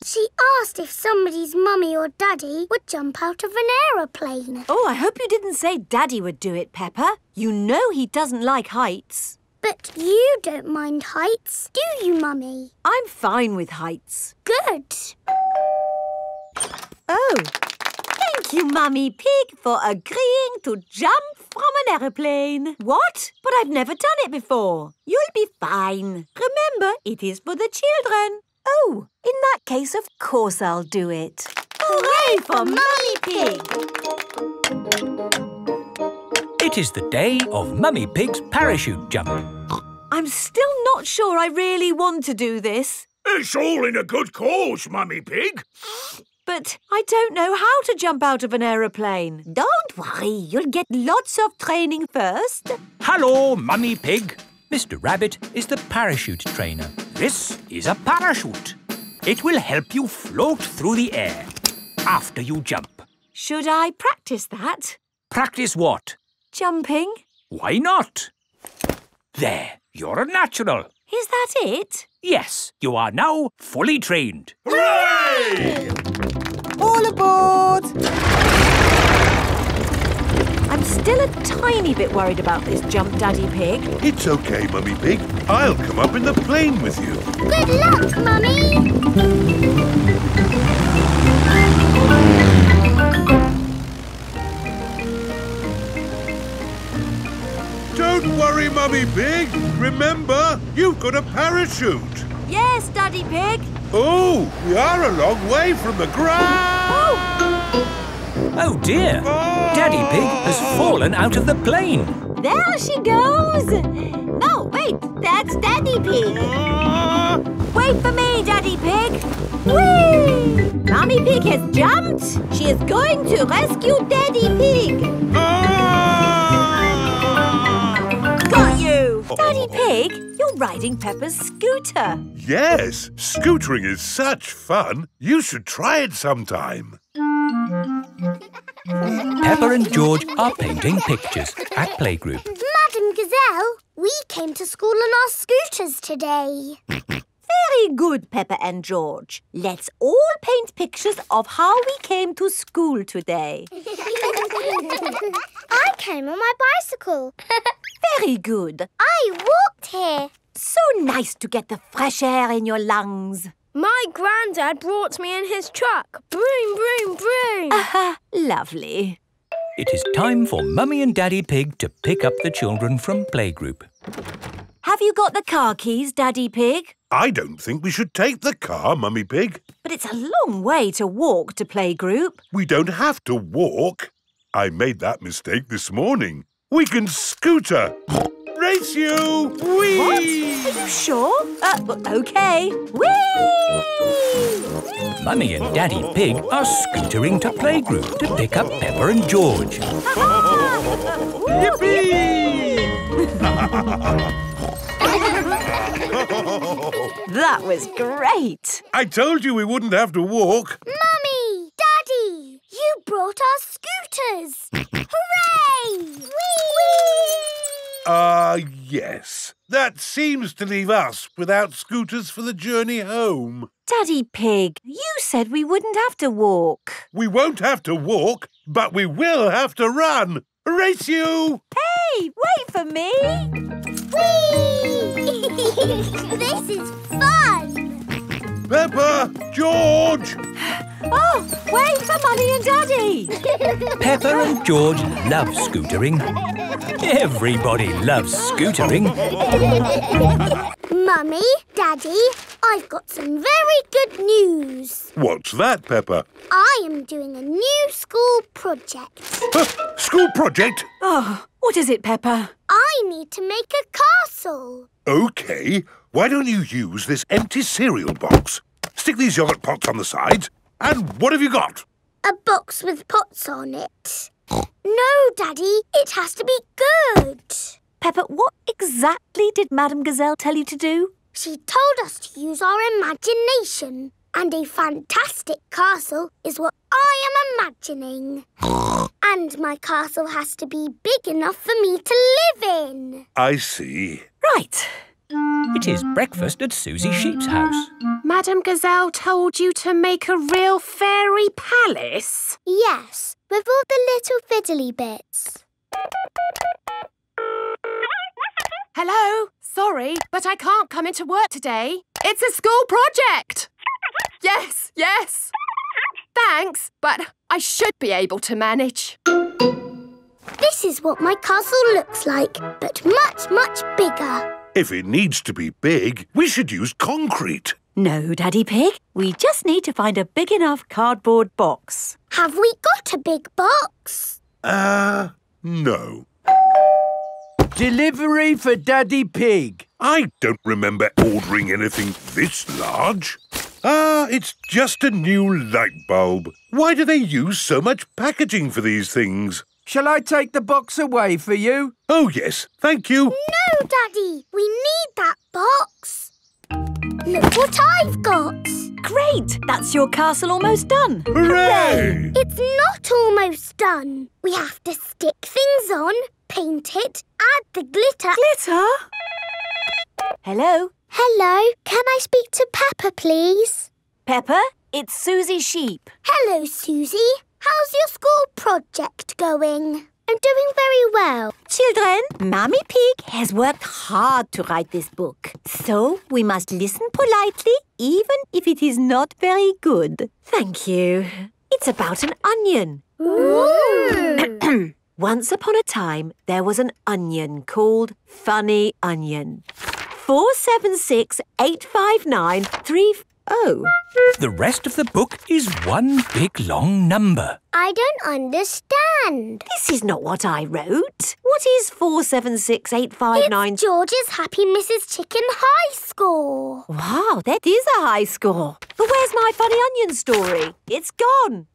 She asked if somebody's mummy or daddy would jump out of an aeroplane. Oh, I hope you didn't say Daddy would do it, Peppa. You know he doesn't like heights. But you don't mind heights, do you, Mummy? I'm fine with heights. Good. Oh, thank you, Mummy Pig, for agreeing to jump from an aeroplane. What? But I've never done it before. You'll be fine. Remember, it is for the children. Oh, in that case, of course I'll do it. Hooray for Mummy Pig! It is the day of Mummy Pig's parachute jump. I'm still not sure I really want to do this. It's all in a good cause, Mummy Pig. But I don't know how to jump out of an aeroplane. Don't worry, you'll get lots of training first. Hello, Mummy Pig. Mr. Rabbit is the parachute trainer. This is a parachute. It will help you float through the air after you jump. Should I practice that? Practice what? Jumping? Why not? There, you're a natural. Is that it? Yes, you are now fully trained. Hooray! All aboard! I'm still a tiny bit worried about this jump, Daddy Pig. It's okay, Mummy Pig. I'll come up in the plane with you. Good luck, Mummy! Don't worry, Mummy Pig. Remember, you've got a parachute. Yes, Daddy Pig. Oh, we are a long way from the ground. Oh dear! Daddy Pig has fallen out of the plane. There she goes! No, wait, that's Daddy Pig. Wait for me, Daddy Pig. Whee! Mummy Pig has jumped. She is going to rescue Daddy Pig. Got Daddy Pig, you're riding Peppa's scooter. Yes, scootering is such fun. You should try it sometime. Peppa and George are painting pictures at playgroup. Madam Gazelle, we came to school on our scooters today. Very good, Peppa and George. Let's all paint pictures of how we came to school today. I came on my bicycle. Very good. I walked here. So nice to get the fresh air in your lungs. My granddad brought me in his truck. Broom, broom, broom. Aha, lovely. It is time for Mummy and Daddy Pig to pick up the children from playgroup. Have you got the car keys, Daddy Pig? I don't think we should take the car, Mummy Pig. But it's a long way to walk to playgroup. We don't have to walk. I made that mistake this morning. We can scooter. Race you! Whee! What? Are you sure? Uh, OK. Whee! Mummy and Daddy Pig are scootering to playgroup to pick up Peppa and George. that was great. I told you we wouldn't have to walk. Mummy! Daddy! You brought our scooters! Hooray! Whee! Ah, yes. That seems to leave us without scooters for the journey home. Daddy Pig, you said we wouldn't have to walk. We won't have to walk, but we will have to run. Race you! Hey, wait for me. Whee! this is fun! Peppa! George! Oh, wait for Mummy and Daddy. Peppa and George love scootering. Everybody loves scootering. Mummy, Daddy, I've got some very good news. What's that, Peppa? I am doing a new school project. Huh, school project? Oh, what is it, Peppa? I need to make a castle. OK. Why don't you use this empty cereal box? Stick these yogurt pots on the sides. And what have you got? A box with pots on it. No, Daddy, it has to be good. Peppa, what exactly did Madame Gazelle tell you to do? She told us to use our imagination. And a fantastic castle is what I am imagining. and my castle has to be big enough for me to live in. I see. Right. It is breakfast at Susie Sheep's house. Madame Gazelle told you to make a real fairy palace? Yes, with all the little fiddly bits. Hello? Sorry, but I can't come into work today. It's a school project. Yes, yes. Thanks, but I should be able to manage. This is what my castle looks like, but much, much bigger. If it needs to be big, we should use concrete. No, Daddy Pig. We just need to find a big enough cardboard box. Have we got a big box? Uh, no. Delivery for Daddy Pig. I don't remember ordering anything this large. Ah, it's just a new light bulb. Why do they use so much packaging for these things? Shall I take the box away for you? Oh, yes, thank you. No, Daddy, we need that box. Look what I've got. Great! That's your castle almost done. Hooray! It's not almost done. We have to stick things on, paint it, add the glitter. Glitter? Hello? Hello, can I speak to Peppa, please? Peppa, it's Susie Sheep. Hello, Susie. How's your school project going? I'm doing very well. Children, Mummy Pig has worked hard to write this book. So we must listen politely, even if it is not very good. Thank you. It's about an onion. Ooh. Once upon a time, there was an onion called Funny Onion. Four seven six eight five nine three. Oh. The rest of the book is one big long number. I don't understand. This is not what I wrote. What is 4768559? It's George's Happy Mrs. Chicken high score. Wow, that is a high score. But where's my funny onion story? It's gone.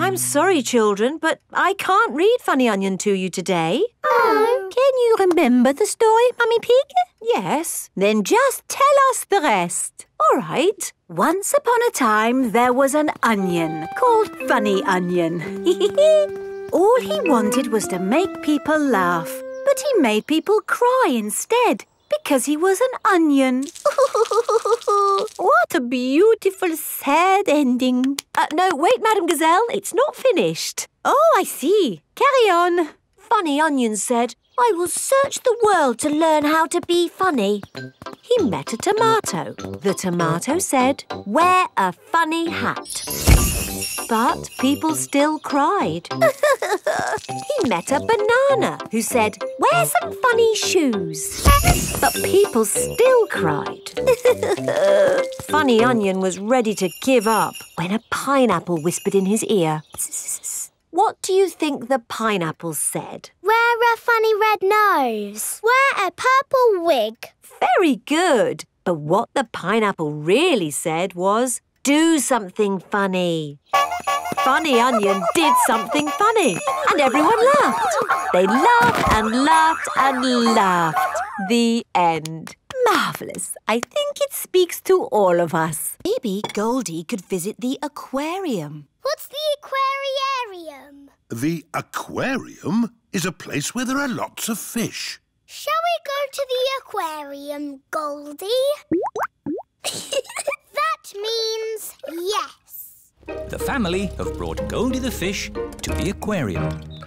I'm sorry, children, but I can't read Funny Onion to you today. Oh. Can you remember the story, Mummy Pig? Yes. Then just tell us the rest. All right. Once upon a time, there was an onion called Funny Onion. All he wanted was to make people laugh, but he made people cry instead because he was an onion. what a beautiful, sad ending. Uh, no, wait, Madam Gazelle, it's not finished. Oh, I see. Carry on. Funny Onion said, I will search the world to learn how to be funny. He met a tomato. The tomato said, Wear a funny hat. But people still cried. he met a banana who said, Wear some funny shoes. But people still cried. funny Onion was ready to give up when a pineapple whispered in his ear. What do you think the pineapple said? Wear a funny red nose. Wear a purple wig. Very good. But what the pineapple really said was, do something funny. Funny Onion did something funny, and everyone laughed. They laughed and laughed and laughed. The end. Marvellous. I think it speaks to all of us. Maybe Goldie could visit the aquarium. What's the aquarium? The aquarium is a place where there are lots of fish. Shall we go to the aquarium, Goldie? that means yes. The family have brought Goldie the fish to the aquarium.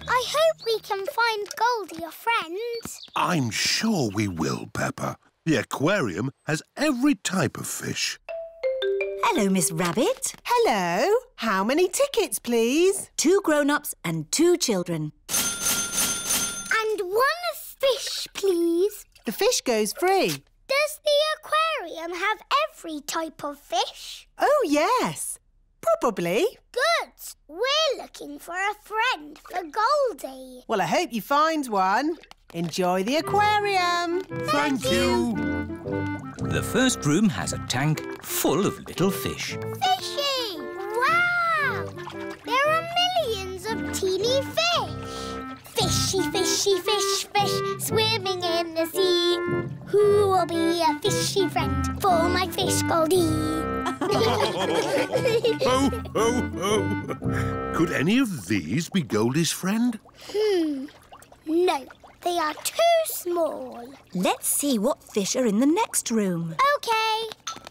I hope we can find Goldie a friend. I'm sure we will, Peppa. The aquarium has every type of fish. Hello, Miss Rabbit. Hello. How many tickets, please? Two grown-ups and two children. And one fish, please. The fish goes free. Does the aquarium have every type of fish? Oh, yes. Probably. Good. We're looking for a friend for Goldie. Well, I hope you find one. Enjoy the aquarium. Thank you. The first room has a tank full of little fish. Fishy! Wow! There are millions of teeny fish. Fishy, fishy, fish, fish, swimming in the sea. Who will be a fishy friend for my fish Goldie? oh, oh, oh. Could any of these be Goldie's friend? hmm. No, they are too small. Let's see what fish are in the next room. Okay.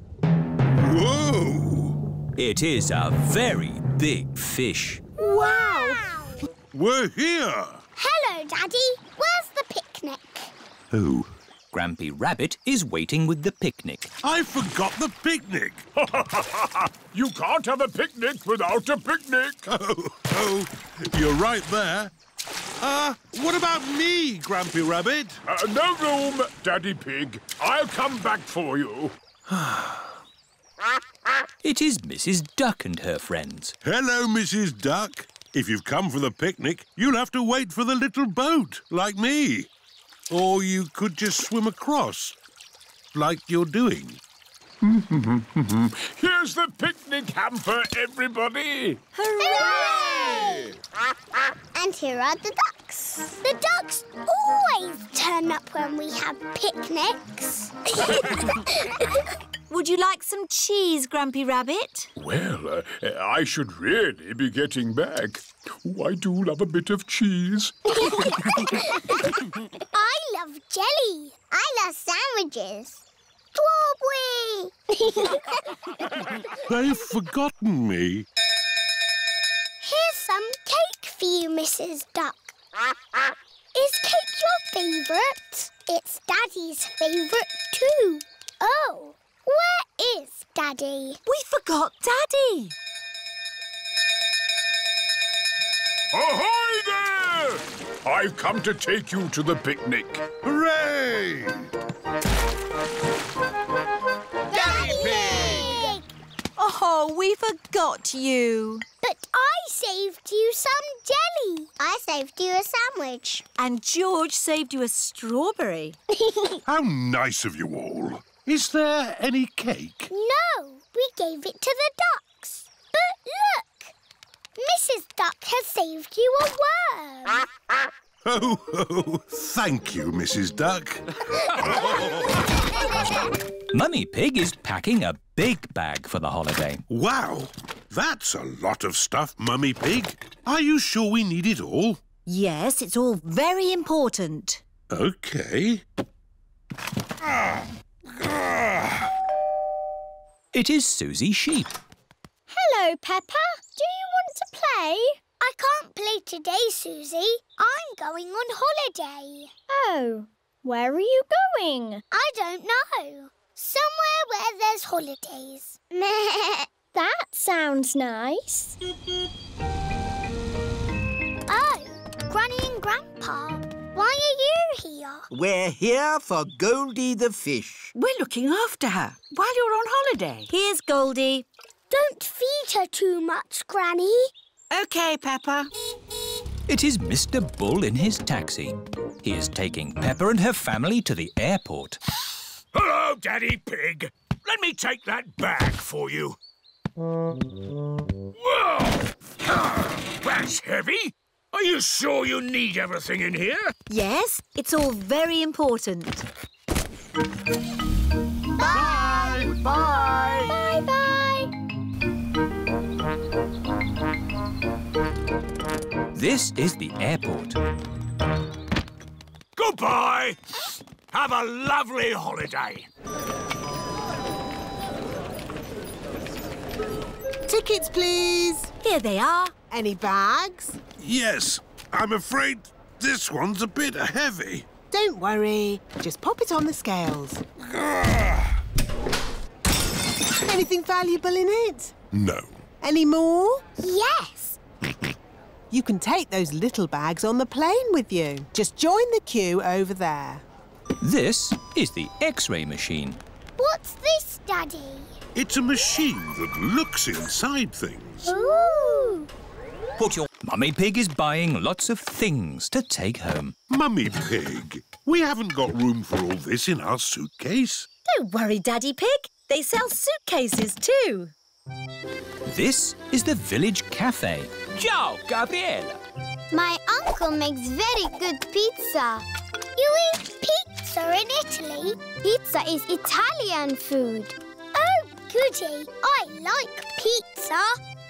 Whoa! It is a very big fish. Wow. We're here. Hello, Daddy. Where's the picnic? Oh, Grampy Rabbit is waiting with the picnic. I forgot the picnic. you can't have a picnic without a picnic. Oh, oh, you're right there. Uh, what about me, Grampy Rabbit? Uh, no room, Daddy Pig. I'll come back for you. It is Mrs. Duck and her friends. Hello, Mrs. Duck. If you've come for the picnic, you'll have to wait for the little boat, like me. Or you could just swim across, like you're doing. Here's the picnic hamper, everybody. Hooray! And here are the ducks. The ducks always turn up when we have picnics. Would you like some cheese, Grampy Rabbit? Well, uh, I should really be getting back. Oh, I do love a bit of cheese. I love jelly. I love sandwiches. Strawberry! They've forgotten me. Here's some cake for you, Mrs. Duck. Is cake your favourite? It's Daddy's favourite too. Oh, where is Daddy? We forgot Daddy. Ahoy there! I've come to take you to the picnic. Hooray! Daddy Pig! Oh, we forgot you. But I saved you some jelly. I saved you a sandwich. And George saved you a strawberry. How nice of you all. Is there any cake? No, we gave it to the ducks. But look, Mrs. Duck has saved you a worm. Oh, oh, thank you, Mrs. Duck. Mummy Pig is packing a big bag for the holiday. Wow, that's a lot of stuff, Mummy Pig. Are you sure we need it all? Yes, it's all very important. Okay. Ah. It is Susie Sheep. Hello, Peppa. Do you want to play? I can't play today, Susie. I'm going on holiday. Oh, where are you going? I don't know. Somewhere where there's holidays. That sounds nice. Oh, Granny and Grandpa. Why are you here? We're here for Goldie the fish. We're looking after her while you're on holiday. Here's Goldie. Don't feed her too much, Granny. OK, Peppa. It is Mr. Bull in his taxi. He is taking Peppa and her family to the airport. Hello, Daddy Pig. Let me take that bag for you. Whoa! Ah, That's heavy. Are you sure you need everything in here? Yes, it's all very important. Bye. Bye. Bye bye. This is the airport. Goodbye. Have a lovely holiday. Tickets, please. Here they are. Any bags? Yes, I'm afraid this one's a bit heavy. Don't worry. Just pop it on the scales. Anything valuable in it? No. Any more? Yes. You can take those little bags on the plane with you. Just join the queue over there. This is the X-ray machine. What's this, Daddy? It's a machine that looks inside things. Ooh. Put your Mummy Pig is buying lots of things to take home. Mummy Pig, we haven't got room for all this in our suitcase. Don't worry, Daddy Pig. They sell suitcases too. This is the village cafe. Ciao, Gabriella. My uncle makes very good pizza. You eat pizza in Italy? Pizza is Italian food. Oh, goody. I like pizza.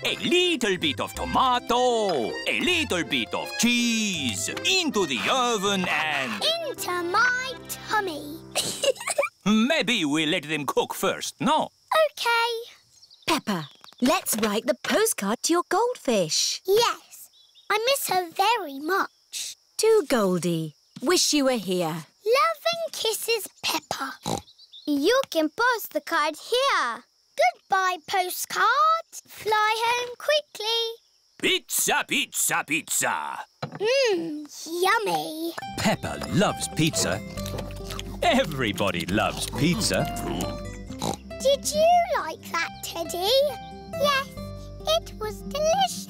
A little bit of tomato, a little bit of cheese, into the oven and... Into my tummy. Maybe we let them cook first, no? okay. Peppa, let's write the postcard to your goldfish. Yes. I miss her very much. To Goldie. Wish you were here. Love and kisses, Peppa. You can post the card here. Goodbye, postcard. Fly home quickly. Pizza, pizza, pizza. Mmm, yummy. Peppa loves pizza. Everybody loves pizza. Did you like that, Teddy? Yes, it was delicious.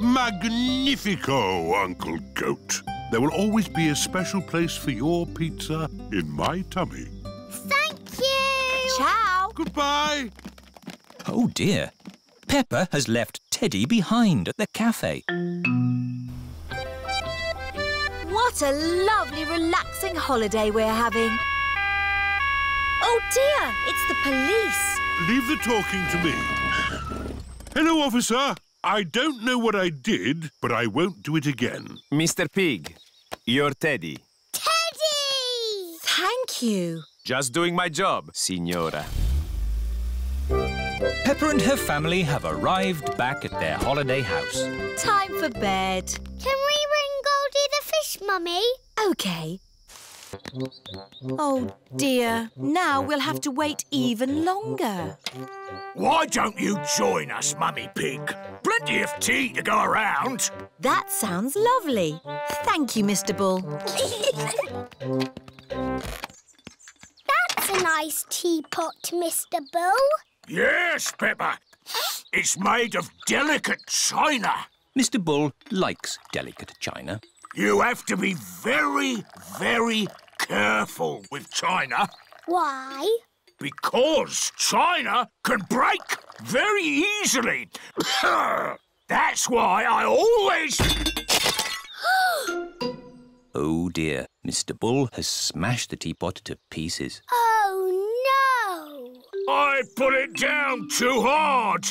Magnifico, Uncle Goat. There will always be a special place for your pizza in my tummy. Thank you. Ciao. Goodbye. Oh dear. Peppa has left Teddy behind at the cafe. What a lovely, relaxing holiday we're having. Oh dear, it's the police. Leave the talking to me. Hello, officer. I don't know what I did, but I won't do it again. Mr. Pig, you're Teddy. Teddy! Thank you. Just doing my job, Signora. Peppa and her family have arrived back at their holiday house. Time for bed. Can we ring Goldie the fish, Mummy? OK. Oh, dear. Now we'll have to wait even longer. Why don't you join us, Mummy Pig? Plenty of tea to go around. That sounds lovely. Thank you, Mr Bull. That's a nice teapot, Mr. Bull. Yes, Peppa. It's made of delicate china. Mr. Bull likes delicate china. You have to be very, very careful with china Why? because china can break very easily. That's why I always. Oh dear, Mr. Bull has smashed the teapot to pieces. Oh, no! I put it down too hard.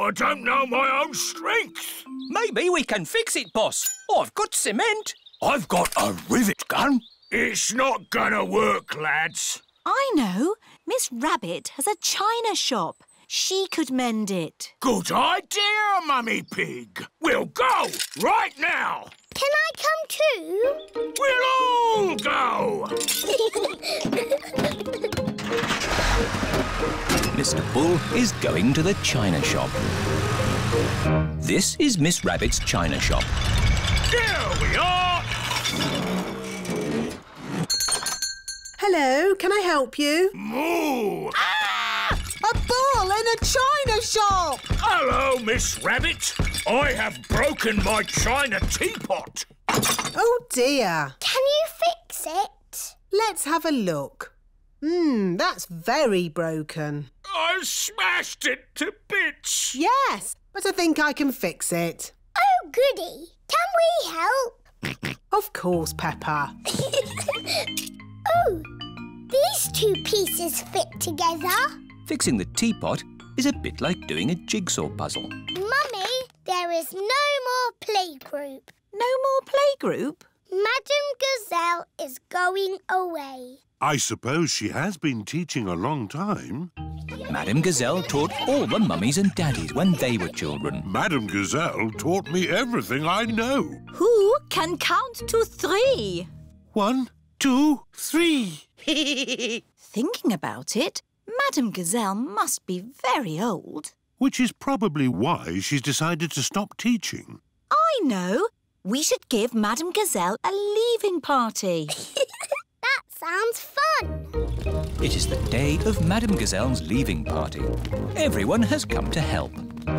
I don't know my own strength. Maybe we can fix it, boss. I've got cement. I've got a rivet gun. It's not gonna work, lads. I know. Miss Rabbit has a china shop. She could mend it. Good idea, Mummy Pig. We'll go right now. Can I come too? We'll all go. Mr. Bull is going to the china shop. This is Miss Rabbit's china shop. Here we are. Hello, can I help you? Moo! Ah! A bull in a china shop! Hello, Miss Rabbit. I have broken my china teapot. Oh dear. Can you fix it? Let's have a look. Hmm, that's very broken. I smashed it to bits. Yes, but I think I can fix it. Oh, goody. Can we help? Of course, Peppa. oh, these two pieces fit together. Fixing the teapot is a bit like doing a jigsaw puzzle. Mummy, there is no more playgroup. No more playgroup? Madame Gazelle is going away. I suppose she has been teaching a long time. Madame Gazelle taught all the mummies and daddies when they were children. Madame Gazelle taught me everything I know. Who can count to three? One, two, three. Thinking about it, Madame Gazelle must be very old. Which is probably why she's decided to stop teaching. I know. We should give Madame Gazelle a leaving party. That sounds fun. It is the day of Madame Gazelle's leaving party. Everyone has come to help.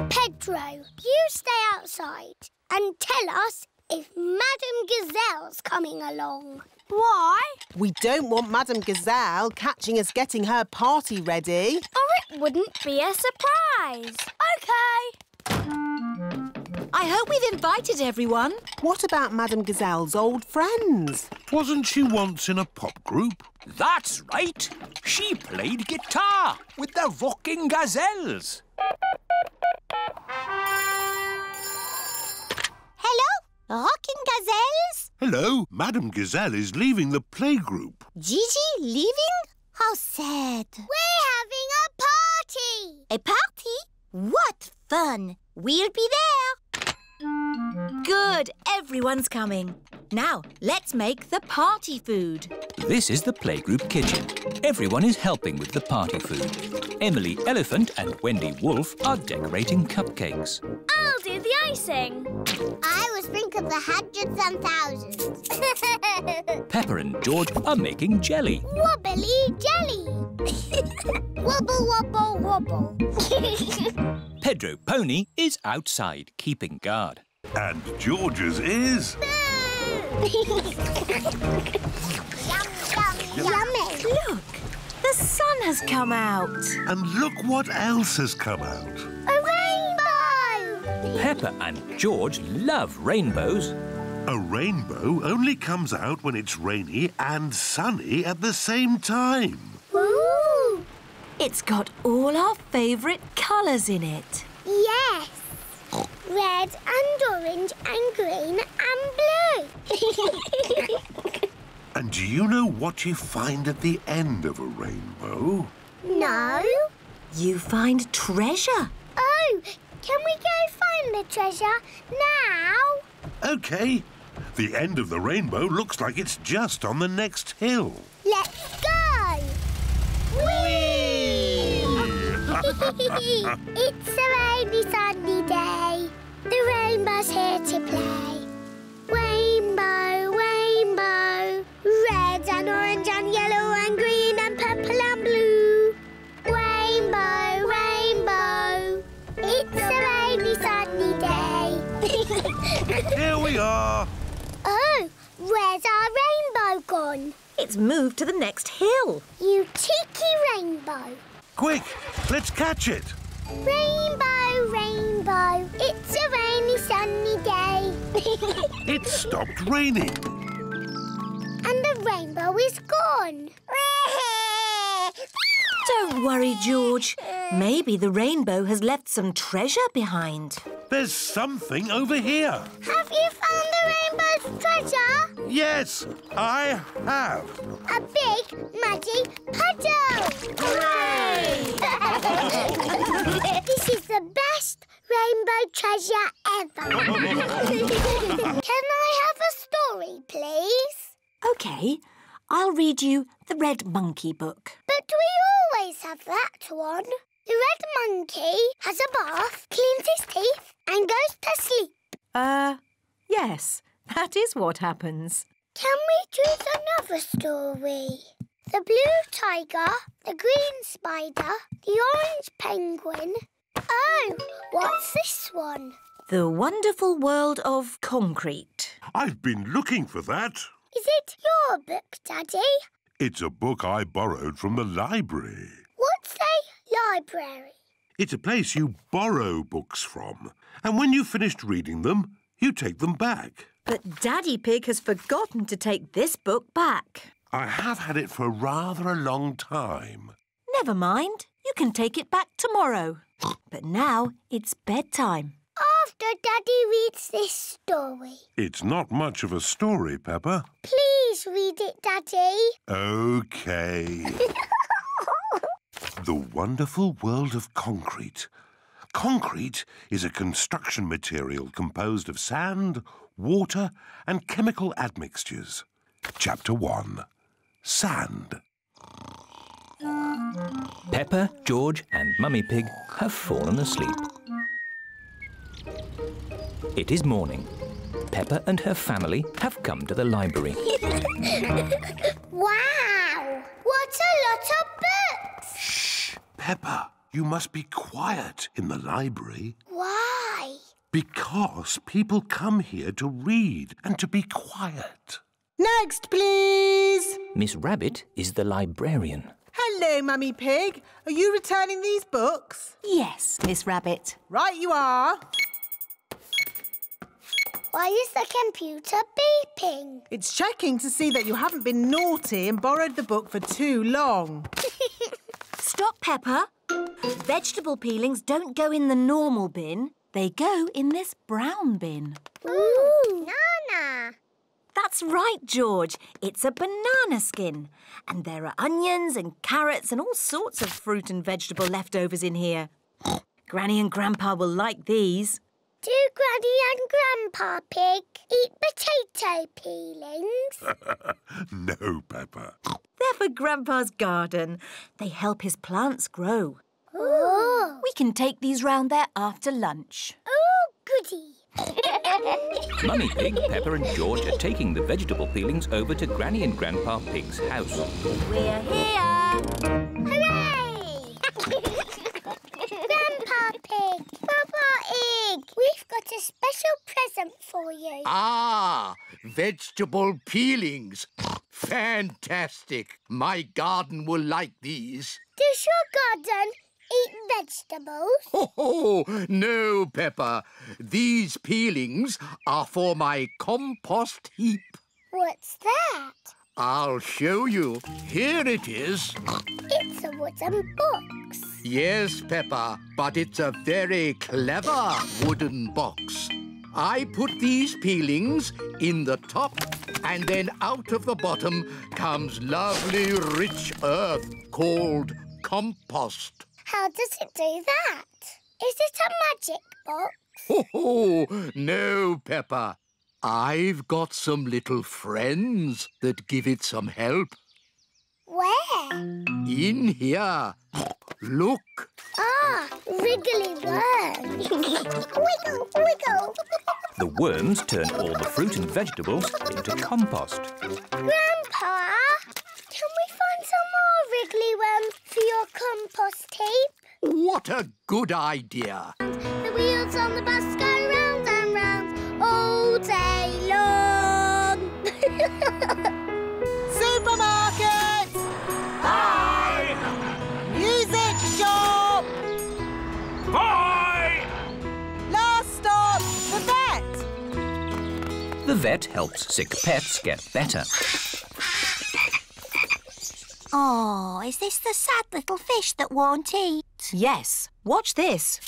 Pedro, you stay outside and tell us if Madame Gazelle's coming along. Why? We don't want Madame Gazelle catching us getting her party ready. Or it wouldn't be a surprise. OK. I hope we've invited everyone. What about Madame Gazelle's old friends? Wasn't she once in a pop group? That's right. She played guitar with the Rocking Gazelles. Hello, Rocking Gazelles? Hello, Madame Gazelle is leaving the playgroup. Gigi leaving? How sad. We're having a party. A party? What fun. We'll be there. Good, everyone's coming. Now, let's make the party food. This is the playgroup kitchen. Everyone is helping with the party food. Emily Elephant and Wendy Wolf are decorating cupcakes. I'll do the icing. I will sprinkle the hundreds and thousands. Peppa and George are making jelly. Wobbly jelly. wobble, wobble, wobble. Pedro Pony is outside keeping guard. And George's is... yum, yum, yum. Yummy. Look, the sun has come out. And look what else has come out. A rainbow. Peppa and George love rainbows. A rainbow only comes out when it's rainy and sunny at the same time. Ooh. It's got all our favourite colours in it. Yes. Red and orange and green and blue. And And do you know what you find at the end of a rainbow? No. You find treasure. Oh, can we go find the treasure now? OK. The end of the rainbow looks like it's just on the next hill. Let's go! it's a rainy, sunny day. The rainbow's here to play. Rainbow, rainbow, red and orange and yellow and green and purple and blue. Rainbow, rainbow, it's a rainy, sunny day. Here we are. oh, where's our rainbow gone? It's moved to the next hill. You cheeky rainbow. Quick, let's catch it. Rainbow, rainbow, it's a rainy, sunny day. It stopped raining. and the rainbow is gone. Don't worry, George. Maybe the rainbow has left some treasure behind. There's something over here. Have you found the rainbow's treasure? Yes, I have. A big, muddy puddle! Hooray! this is the best rainbow treasure ever. Can I have a story, please? OK, I'll read you the Red Monkey book. But we always have that one. The red monkey has a bath, cleans his teeth, and goes to sleep. Uh, yes, that is what happens. Can we choose another story? The blue tiger, the green spider, the orange penguin. Oh, what's this one? The Wonderful World of Concrete. I've been looking for that. Is it your book, Daddy? It's a book I borrowed from the library. What's a library? It's a place you borrow books from. And when you've finished reading them, you take them back. But Daddy Pig has forgotten to take this book back. I have had it for rather a long time. Never mind, you can take it back tomorrow. But now it's bedtime. After Daddy reads this story. It's not much of a story, Peppa. Please read it, Daddy. OK. the wonderful world of concrete. Concrete is a construction material composed of sand, water, and chemical admixtures. Chapter 1 Sand. Peppa, George, and Mummy Pig have fallen asleep. It is morning. Peppa and her family have come to the library. wow! What a lot of books! Shh! Peppa, you must be quiet in the library Why? because people come here to read and to be quiet. Next, please. Miss Rabbit is the librarian. Hello, Mummy Pig. Are you returning these books? Yes, Miss Rabbit. Right you are. Why is the computer beeping? It's checking to see that you haven't been naughty and borrowed the book for too long. Stop, Peppa. Vegetable peelings don't go in the normal bin. They go in this brown bin. Ooh, Nana. That's right, George. It's a banana skin. And there are onions and carrots and all sorts of fruit and vegetable leftovers in here. Granny and Grandpa will like these. Do Granny and Grandpa Pig eat potato peelings? no, Peppa. They're for Grandpa's garden. They help his plants grow. Oh, We can take these round there after lunch. oh goody. Mummy Pig, Peppa, and George are taking the vegetable peelings over to Granny and Grandpa Pig's house. We're here. Hooray! Grandpa Pig, Papa Egg, we've got a special present for you. Ah, vegetable peelings. Fantastic. My garden will like these. Does your garden eat vegetables? Oh, oh, no, Peppa. These peelings are for my compost heap. What's that? I'll show you. Here it is. It's a wooden box. Yes, Peppa, but it's a very clever wooden box. I put these peelings in the top And then out of the bottom comes lovely rich earth called compost. How does it do that? Is it a magic box? Oh, ho! No, Peppa. I've got some little friends that give it some help. Where? In here. Look. Ah, wriggly worms. wiggle, wiggle. The worms turn all the fruit and vegetables into compost. Grandpa, can we find some more wriggly worms for your compost heap? What a good idea. The wheels on the bus go The vet helps sick pets get better. Oh, is this the sad little fish that won't eat? Yes. Watch this.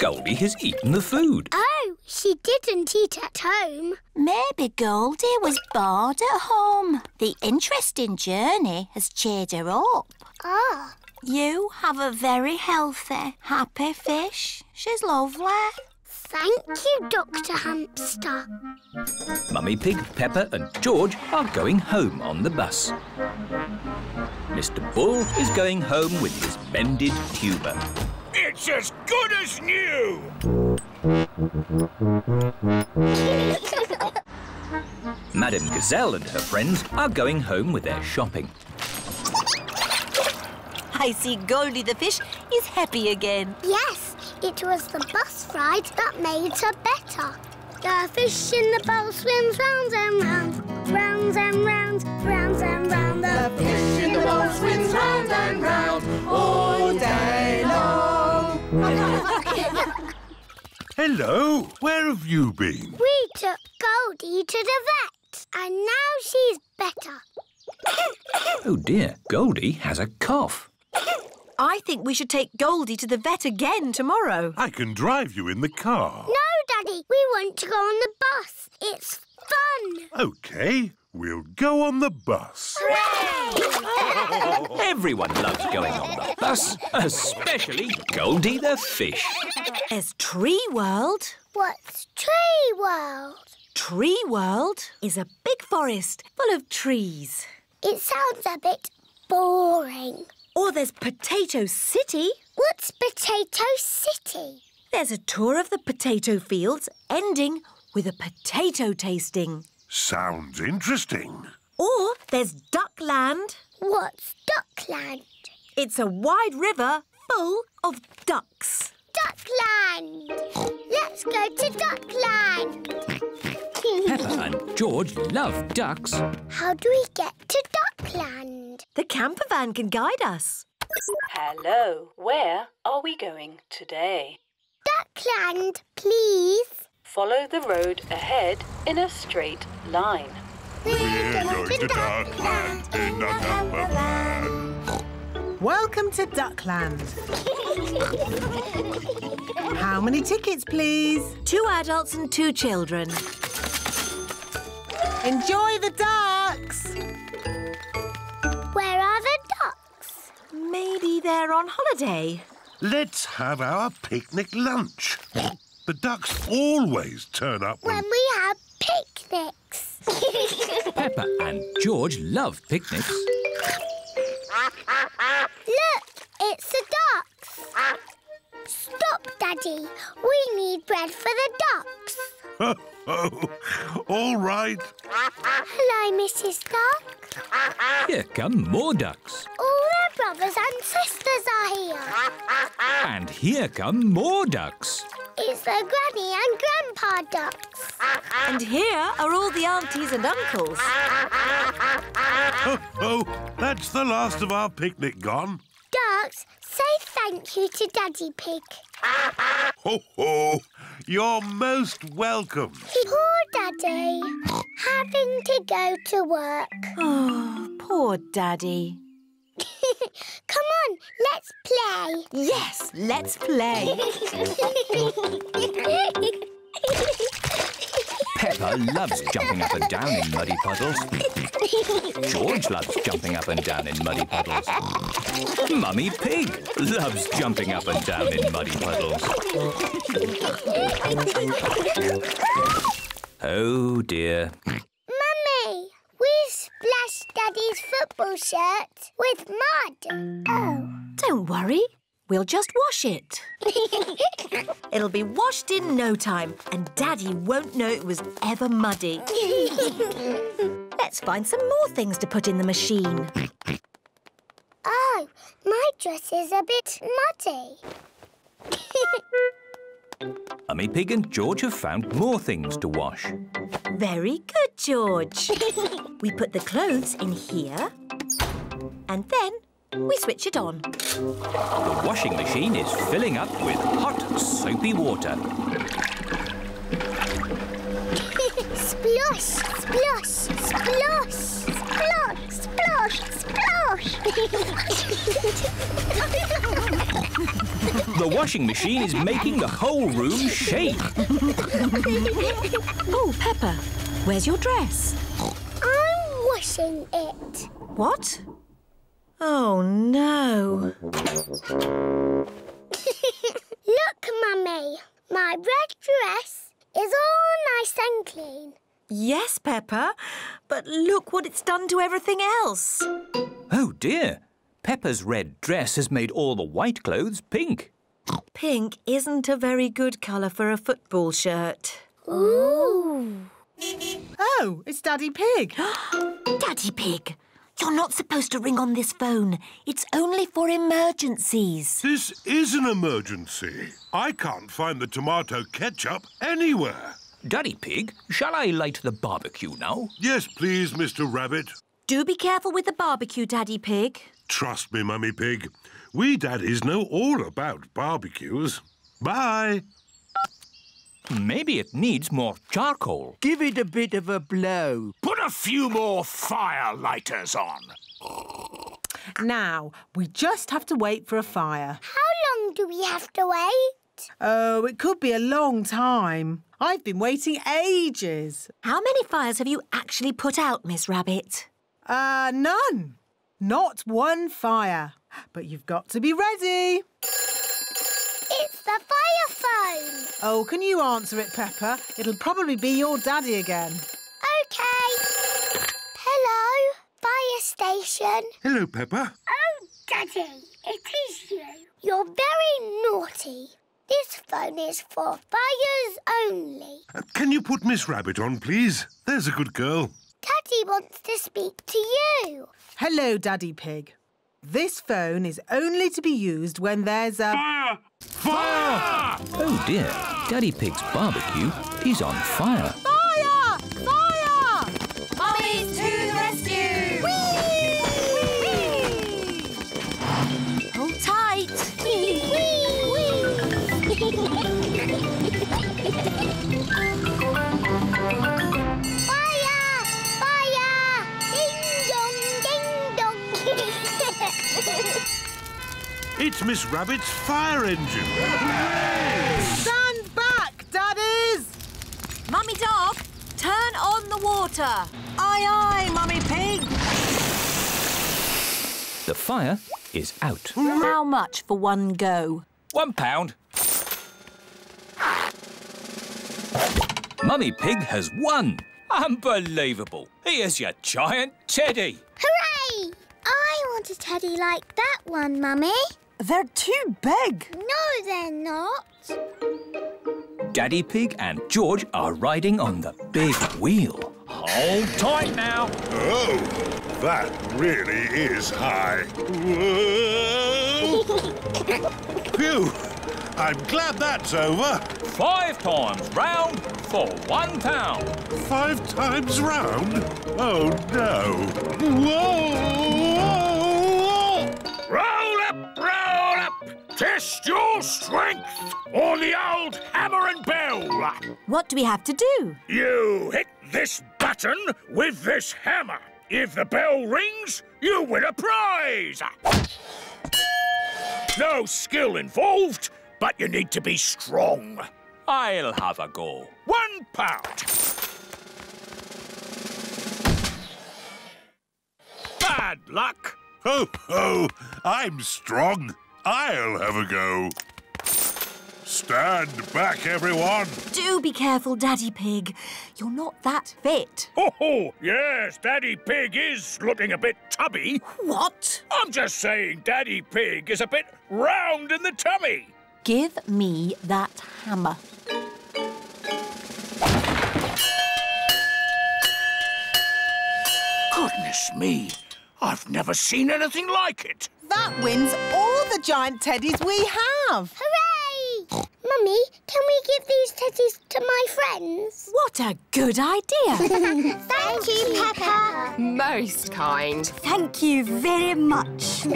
Goldie has eaten the food. oh, she didn't eat at home. Maybe Goldie was bored at home. The interesting journey has cheered her up. Ah, You have a very healthy, happy fish. She's lovely. Thank you, Dr. Hamster. Mummy Pig, Peppa and George are going home on the bus. Mr Bull is going home with his mended tuba. It's as good as new! Madame Gazelle and her friends are going home with their shopping. I see Goldie the fish is happy again. Yes, it was the bus ride that made her better. The fish in the bowl swims round and round, round and round, round and round. The fish in the bowl swims round and round all day long. Hello, where have you been? we took Goldie to the vet, and now she's better. Oh dear, Goldie has a cough. I think we should take Goldie to the vet again tomorrow. I can drive you in the car. No, Daddy, we want to go on the bus. It's fun. OK, we'll go on the bus. Everyone loves going on the bus, especially Goldie the fish. There's Tree World. What's Tree World? Tree World is a big forest full of trees. It sounds a bit boring. Or there's Potato City. What's Potato City? There's a tour of the potato fields ending with a potato tasting. Sounds interesting. Or there's Duckland. What's Duckland? It's a wide river full of ducks. Duckland! Let's go to Duckland! Peppa and George love ducks. How do we get to Duckland? The camper van can guide us. Hello, where are we going today? Duckland, please. Follow the road ahead in a straight line. We're going to Duckland in a camper van. Welcome to Duckland. How many tickets, please? Two adults and two children. Enjoy the ducks. Where are the ducks? Maybe they're on holiday. Let's have our picnic lunch. The ducks always turn up when... When we have picnics. Peppa and George love picnics. Look, it's a ducks. Stop, Daddy. We need bread for the ducks. All right. Hello, Mrs. Duck. Here come more ducks. All their brothers and sisters are here. And here come more ducks. It's the Granny and Grandpa ducks. And here are all the aunties and uncles. Oh, oh, that's the last of our picnic gone. Ducks, say thank you to Daddy Pig. Ho, ho. You're most welcome. Poor Daddy, having to go to work. Oh, poor Daddy. Come on, let's play. Yes, let's play. Peppa loves jumping up and down in muddy puddles. George loves jumping up and down in muddy puddles. Mummy Pig loves jumping up and down in muddy puddles. Oh dear. Mummy, we splashed Daddy's football shirt with mud. Oh. Don't worry. We'll just wash it. It'll be washed in no time, and Daddy won't know it was ever muddy. Let's find some more things to put in the machine. oh, my dress is a bit muddy. Mummy Pig and George have found more things to wash. Very good, George. we put the clothes in here, and then we switch it on. The washing machine is filling up with hot, soapy water. splosh, splosh, splosh, splosh, splosh, splosh. The washing machine is making the whole room shake. oh, Peppa, where's your dress? I'm washing it. What? Oh, no. Look, Mummy. My red dress is all nice and clean. Yes, Peppa, but look what it's done to everything else. Oh dear. Peppa's red dress has made all the white clothes pink. Pink isn't a very good colour for a football shirt. Ooh. Oh, it's Daddy Pig. Daddy Pig, you're not supposed to ring on this phone. It's only for emergencies. This is an emergency. I can't find the tomato ketchup anywhere. Daddy Pig, shall I light the barbecue now? Yes, please, Mr. Rabbit. Do be careful with the barbecue, Daddy Pig. Trust me, Mummy Pig. We daddies know all about barbecues. Bye. Maybe it needs more charcoal. Give it a bit of a blow. Put a few more fire lighters on. Now, we just have to wait for a fire. How long do we have to wait? Oh, it could be a long time. I've been waiting ages. How many fires have you actually put out, Miss Rabbit? Uh, none. Not one fire. But you've got to be ready. It's the fire phone. Oh, can you answer it, Peppa? It'll probably be your daddy again. OK. Hello, fire station. Hello, Peppa. Oh, Daddy, it is you. You're very naughty. This phone is for fires only. Uh, can you put Miss Rabbit on, please? There's a good girl. Daddy wants to speak to you. Hello, Daddy Pig. This phone is only to be used when there's a... Fire! Fire! Oh dear, Daddy Pig's barbecue is on fire. Fire! It's Miss Rabbit's fire engine. Stand back, daddies! Mummy Dog, turn on the water. Aye, aye, Mummy Pig. The fire is out. How much for one go? One pound. Mummy Pig has won. Unbelievable. Here's your giant teddy. Hooray! I want a teddy like that one, Mummy. They're too big. No, they're not. Daddy Pig and George are riding on the big wheel. Hold tight now. Oh, that really is high. Whoa! Phew! I'm glad that's over. Five times round for one pound. Five times round? Oh, no. Whoa! Roll up, roll up! Test your strength on the old hammer and bell! What do we have to do? You hit this button with this hammer. If the bell rings, you win a prize! No skill involved, but you need to be strong. I'll have a go. One pound. Bad luck. Ho, ho! I'm strong. I'll have a go. Stand back, everyone. Do be careful, Daddy Pig. You're not that fit. Oh, ho, yes, Daddy Pig is looking a bit tubby. What? I'm just saying Daddy Pig is a bit round in the tummy. Give me that hammer. Goodness me, I've never seen anything like it. That wins all the giant teddies we have. Hooray! Mummy, can we give these teddies to my friends? What a good idea. Thank you, Peppa. Most kind. Thank you very much. Ask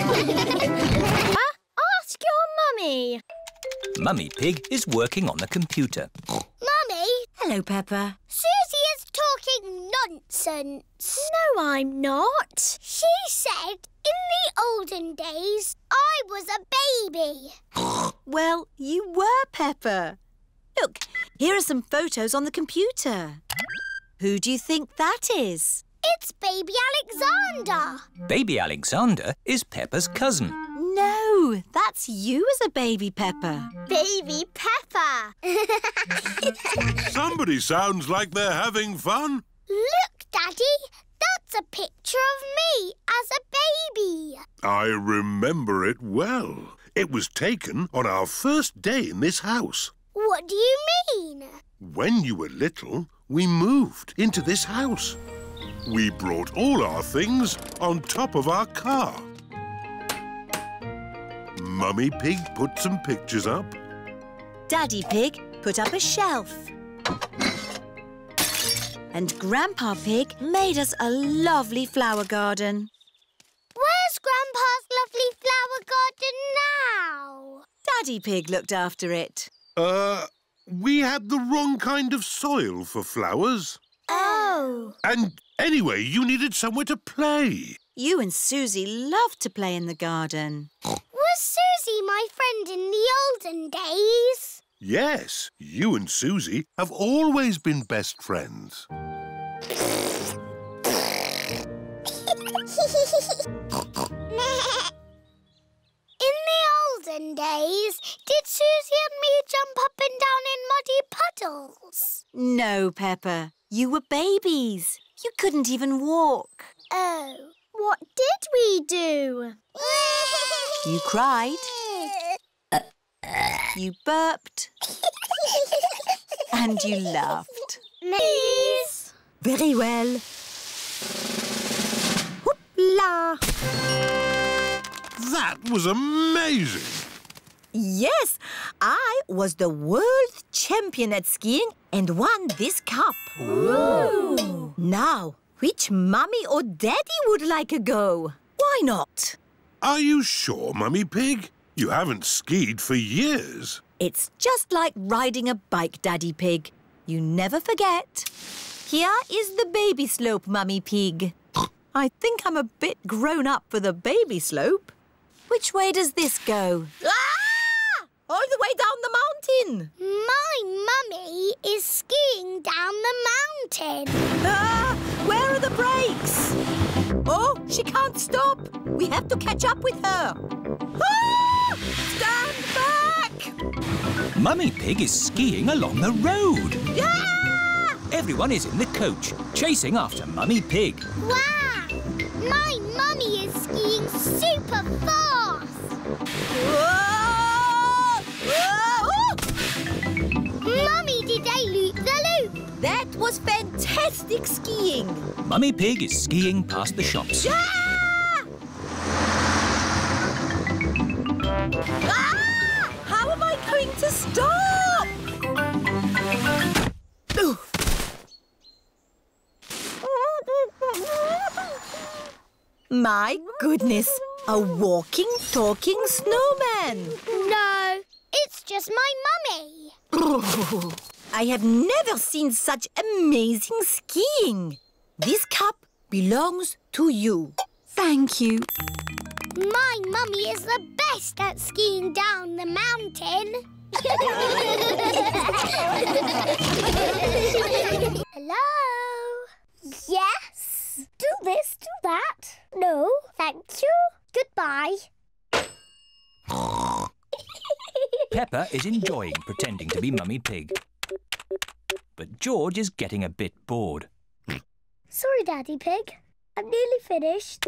your mummy. Mummy Pig is working on the computer. Mummy, Hello, Peppa. Susie is talking nonsense. No, I'm not. She said in the olden days I was a baby. Well, you were, Peppa. Look, here are some photos on the computer. Who do you think that is? It's baby Alexander. Baby Alexander is Peppa's cousin. No, that's you as a baby, Peppa. Baby Peppa. Somebody sounds like they're having fun. Look, Daddy. That's a picture of me as a baby. I remember it well. It was taken on our first day in this house. What do you mean? When you were little, we moved into this house. We brought all our things on top of our car. Mummy Pig put some pictures up. Daddy Pig put up a shelf. And Grandpa Pig made us a lovely flower garden. Where's Grandpa's lovely flower garden now? Daddy Pig looked after it. Uh, we had the wrong kind of soil for flowers. Oh. And anyway, you needed somewhere to play. You and Susie loved to play in the garden. Was Susie my friend in the olden days? Yes, you and Susie have always been best friends. In the olden days, did Susie and me jump up and down in muddy puddles? No, Peppa. You were babies. You couldn't even walk. Oh. What did we do? You cried. You burped. and you laughed. Please. Very well. Whoop-la! That was amazing. Yes, I was the world champion at skiing and won this cup. Ooh. Now, which mummy or daddy would like a go? Why not? Are you sure, Mummy Pig? You haven't skied for years. It's just like riding a bike, Daddy Pig. You never forget. Here is the baby slope, Mummy Pig. I think I'm a bit grown up for the baby slope. Which way does this go? Ah! All the way down the mountain. My mummy is skiing down the mountain. Ah! Where are the brakes? Oh, she can't stop. We have to catch up with her. Ah! Mummy Pig is skiing along the road. Ah! Everyone is in the coach, chasing after Mummy Pig. Wow! My mummy is skiing super fast. Whoa! Whoa! Mummy, did I loop the loop? That was fantastic skiing. Mummy Pig is skiing past the shops. Ah! Ah! How am I going to stop? Ooh. My goodness, a walking, talking snowman. No, it's just my mummy. I have never seen such amazing skiing. This cup belongs to you. Thank you. My mummy is the best at skiing down the mountain. Hello? Yes? Do this, do that. No, thank you. Goodbye. Peppa is enjoying pretending to be Mummy Pig. But George is getting a bit bored. Sorry, Daddy Pig. I'm nearly finished.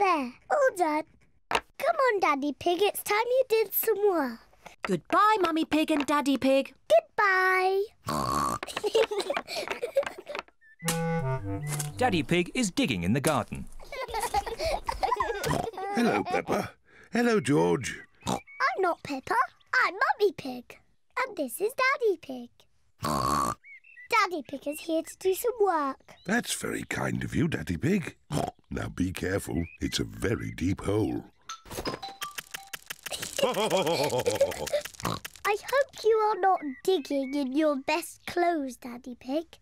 There, all done. Come on, Daddy Pig, it's time you did some work. Goodbye, Mummy Pig and Daddy Pig. Goodbye. Daddy Pig is digging in the garden. Hello, Peppa. Hello, George. I'm not Peppa. I'm Mummy Pig. And this is Daddy Pig. Daddy Pig is here to do some work. That's very kind of you, Daddy Pig. Now be careful. It's a very deep hole. I hope you are not digging in your best clothes, Daddy Pig.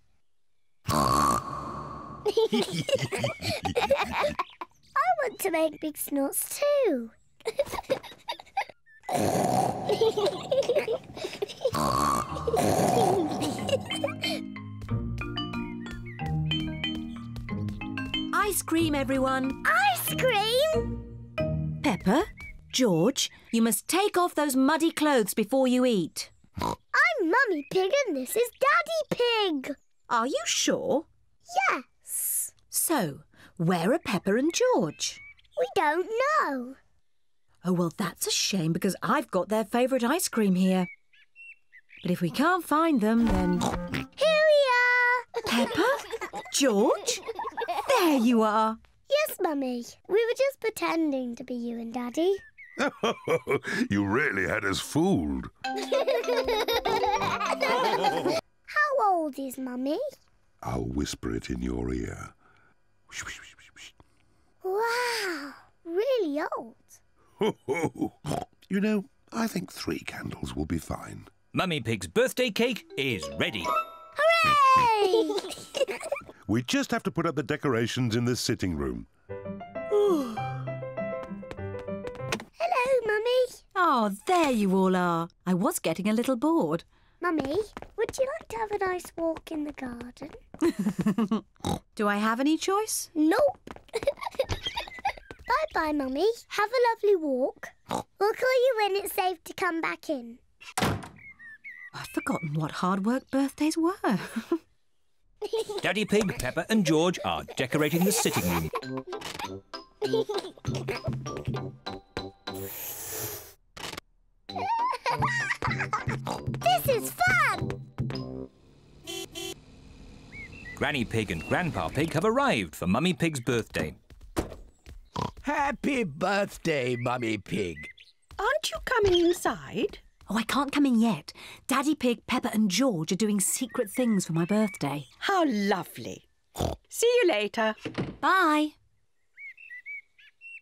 I want to make big snorts too. Ice cream, everyone. Ice cream? Peppa, George, you must take off those muddy clothes before you eat. I'm Mummy Pig and this is Daddy Pig. Are you sure? Yes. So, where are Peppa and George? We don't know. Oh, well, that's a shame because I've got their favourite ice cream here. But if we can't find them, then. Here we are. Peppa? George? There you are. Yes, Mummy. We were just pretending to be you and Daddy. you really had us fooled. How old is Mummy? I'll whisper it in your ear. Wow, really old. you know, I think three candles will be fine. Mummy Pig's birthday cake is ready. Hooray! We just have to put up the decorations in the sitting room. Hello, Mummy. Oh, there you all are. I was getting a little bored. Mummy, would you like to have a nice walk in the garden? Do I have any choice? Nope. Bye-bye, Mummy. Have a lovely walk. We'll call you when it's safe to come back in. I've forgotten what hard work birthdays were. Daddy Pig, Peppa and George are decorating the sitting room. this is fun! Granny Pig and Grandpa Pig have arrived for Mummy Pig's birthday. Happy birthday, Mummy Pig. Aren't you coming inside? Oh, I can't come in yet. Daddy Pig, Peppa and George are doing secret things for my birthday. How lovely. See you later. Bye.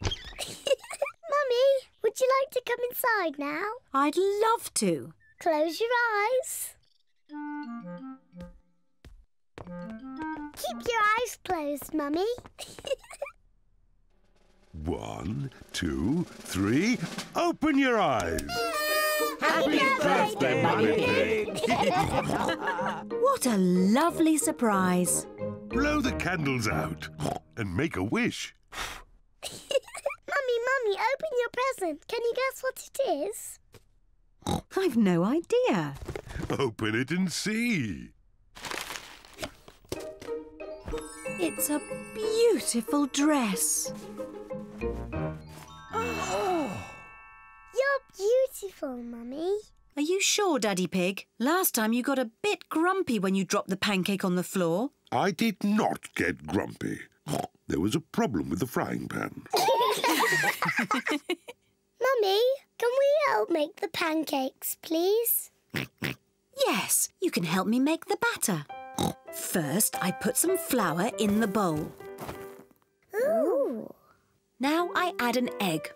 Mummy, would you like to come inside now? I'd love to. Close your eyes. Keep your eyes closed, Mummy. One, two, three. Open your eyes. Happy birthday, Mummy Pig. What a lovely surprise. Blow the candles out and make a wish. Mummy, Mummy, open your present. Can you guess what it is? I've no idea. Open it and see. It's a beautiful dress. You're beautiful, Mummy. Are you sure, Daddy Pig? Last time you got a bit grumpy when you dropped the pancake on the floor. I did not get grumpy. There was a problem with the frying pan. Mummy, can we help make the pancakes, please? Yes, you can help me make the batter. First, I put some flour in the bowl. Ooh. Now I add an egg.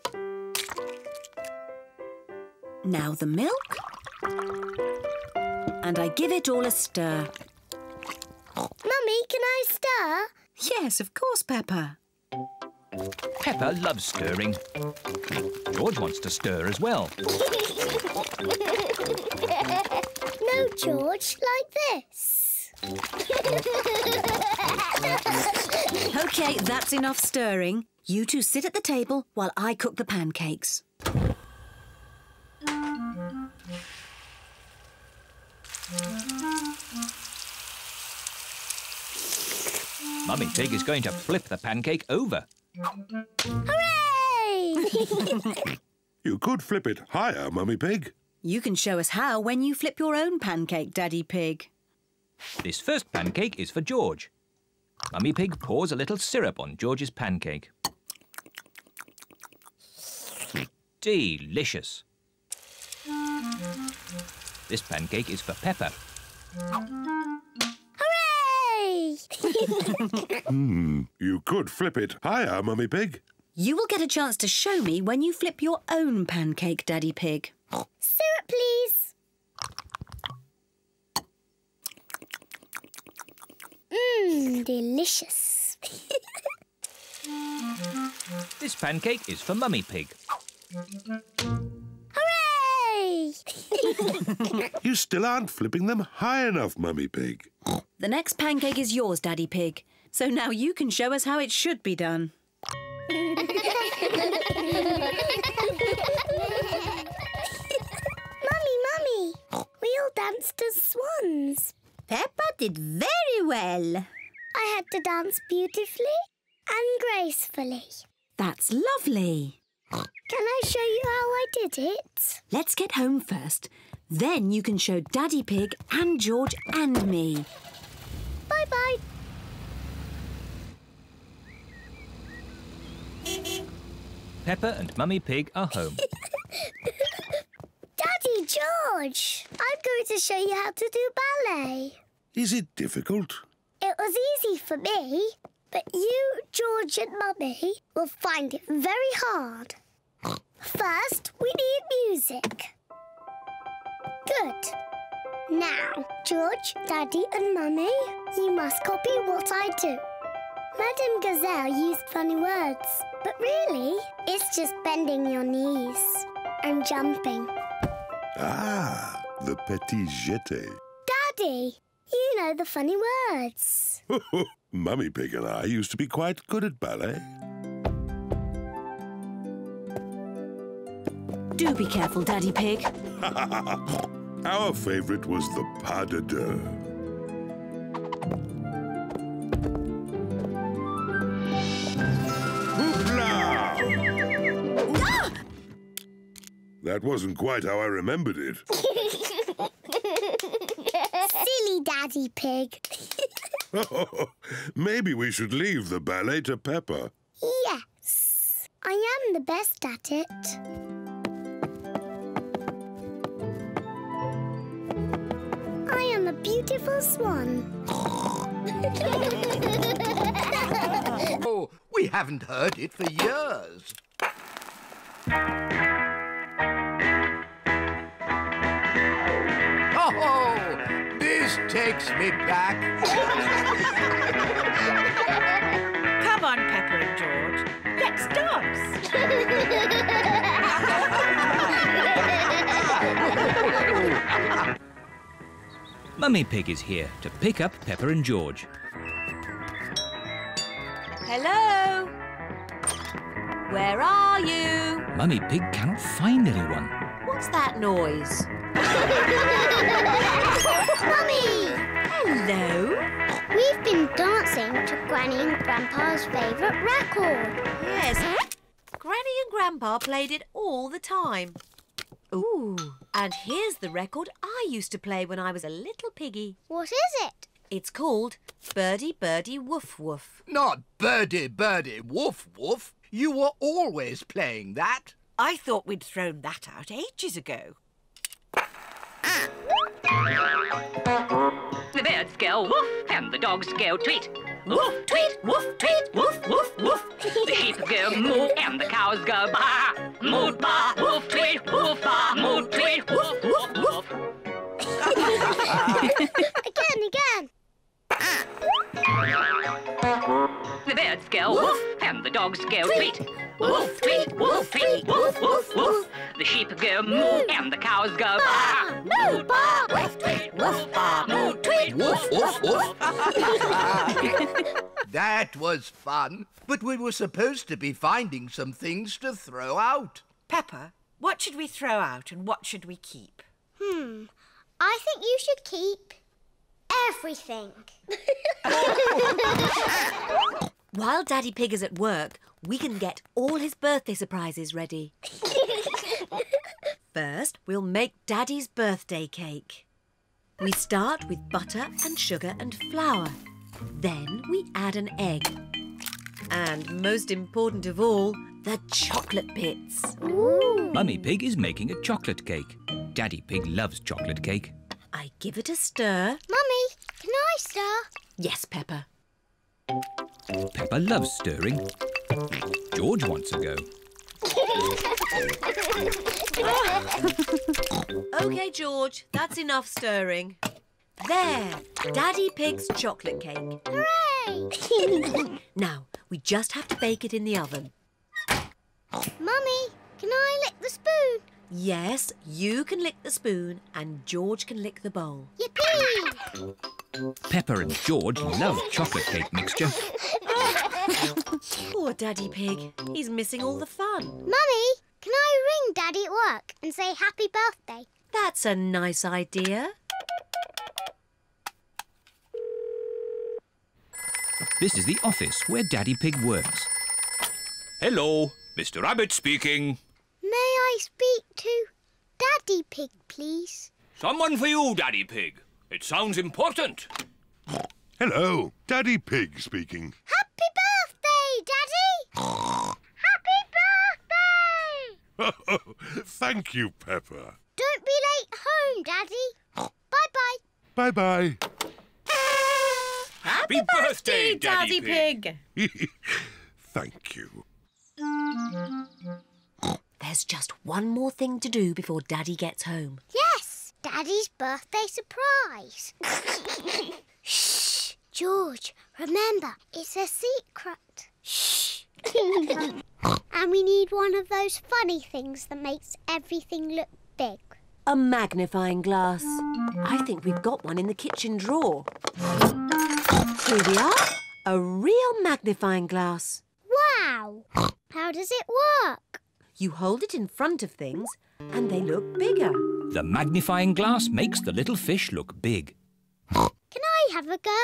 Now the milk. And I give it all a stir. Mummy, can I stir? Yes, of course, Peppa. Peppa loves stirring. George wants to stir as well. no, George, like this. OK, that's enough stirring. You two sit at the table while I cook the pancakes. Mummy Pig is going to flip the pancake over. Hooray! You could flip it higher, Mummy Pig. You can show us how when you flip your own pancake, Daddy Pig. This first pancake is for George. Mummy Pig pours a little syrup on George's pancake. Delicious. This pancake is for Peppa. Hooray! Hmm. You could flip it higher, Mummy Pig. You will get a chance to show me when you flip your own pancake, Daddy Pig. Syrup, please. Mmm, delicious. This pancake is for Mummy Pig. Hooray! You still aren't flipping them high enough, Mummy Pig. The next pancake is yours, Daddy Pig. So now you can show us how it should be done. Mummy, Mummy, we all danced as swans. Peppa did very well. I had to dance beautifully and gracefully. That's lovely. Can I show you how I did it? Let's get home first. Then you can show Daddy Pig and George and me. Bye bye. Peppa and Mummy Pig are home. Daddy George, I'm going to show you how to do ballet. Is it difficult? It was easy for me, but you, George, and Mummy will find it very hard. First, we need music. Good. Now, George, Daddy, and Mummy, you must copy what I do. Madame Gazelle used funny words, but really, it's just bending your knees and jumping. Ah, the petit jeté. Daddy, you know the funny words. Mummy Pig and I used to be quite good at ballet. Do be careful, Daddy Pig. Our favourite was the pas de deux. Hoopla! That wasn't quite how I remembered it. Silly Daddy Pig. Maybe we should leave the ballet to Peppa. yes, I am the best at it. I am a beautiful swan. Oh, we haven't heard it for years. Takes me back. Come on, Peppa and George. Let's dance. Mummy Pig is here to pick up Peppa and George. Hello? Where are you? Mummy Pig cannot find anyone. What's that noise? Mummy! Hello? We've been dancing to Granny and Grandpa's favourite record. Yes. Granny and Grandpa played it all the time. Ooh, and here's the record I used to play when I was a little piggy. What is it? It's called Birdie Birdie Woof Woof. Not birdie, birdie, woof, woof. You were always playing that. I thought we'd thrown that out ages ago. The birds go woof and the dogs go tweet. Woof, tweet, woof, tweet, woof, woof, woof. The sheep go moo and the cows go baa. Moo, baa, woof, tweet, woof, baa, moo, tweet, woof, woof, woof. again, again. The birds go woof and the dogs dogs go tweet. Woof, tweet, woof, tweet, woof, woof, woof. The sheep go moo and the cows go baa. Moo, baa, woof, tweet, woof, baa, moo, tweet, Woof, woof, woof. that was fun, but we were supposed to be finding some things to throw out. Peppa, what should we throw out and what should we keep? Hmm. I think you should keep everything. While Daddy Pig is at work, we can get all his birthday surprises ready. First, we'll make Daddy's birthday cake. We start with butter and sugar and flour. Then we add an egg. And most important of all, the chocolate bits. Mummy Pig is making a chocolate cake. Daddy Pig loves chocolate cake. I give it a stir. Mummy, can I stir? Yes, Peppa. Peppa loves stirring. George wants a go. OK, George, that's enough stirring. There, Daddy Pig's chocolate cake. Hooray! Now, we just have to bake it in the oven. Mummy, can I lick the spoon? Yes, you can lick the spoon and George can lick the bowl. Yippee! Peppa and George love chocolate cake mixture. Poor Daddy Pig. He's missing all the fun. Mummy, can I ring Daddy at work and say happy birthday? That's a nice idea. This is the office where Daddy Pig works. Hello, Mr. Rabbit speaking. May I speak to Daddy Pig, please? Someone for you, Daddy Pig. It sounds important. Hello, Daddy Pig speaking. Happy birthday, Daddy! Happy birthday! Thank you, Peppa. Don't be late home, Daddy. Bye-bye. Bye-bye. Happy birthday, Daddy Pig. Thank you. There's just one more thing to do before Daddy gets home. Yes, Daddy's birthday surprise. Shh, George, remember, it's a secret. Shh. and we need one of those funny things that makes everything look big. A magnifying glass. I think we've got one in the kitchen drawer. Here we are. A real magnifying glass. Wow! How does it work? You hold it in front of things and they look bigger. The magnifying glass makes the little fish look big. Can I have a go?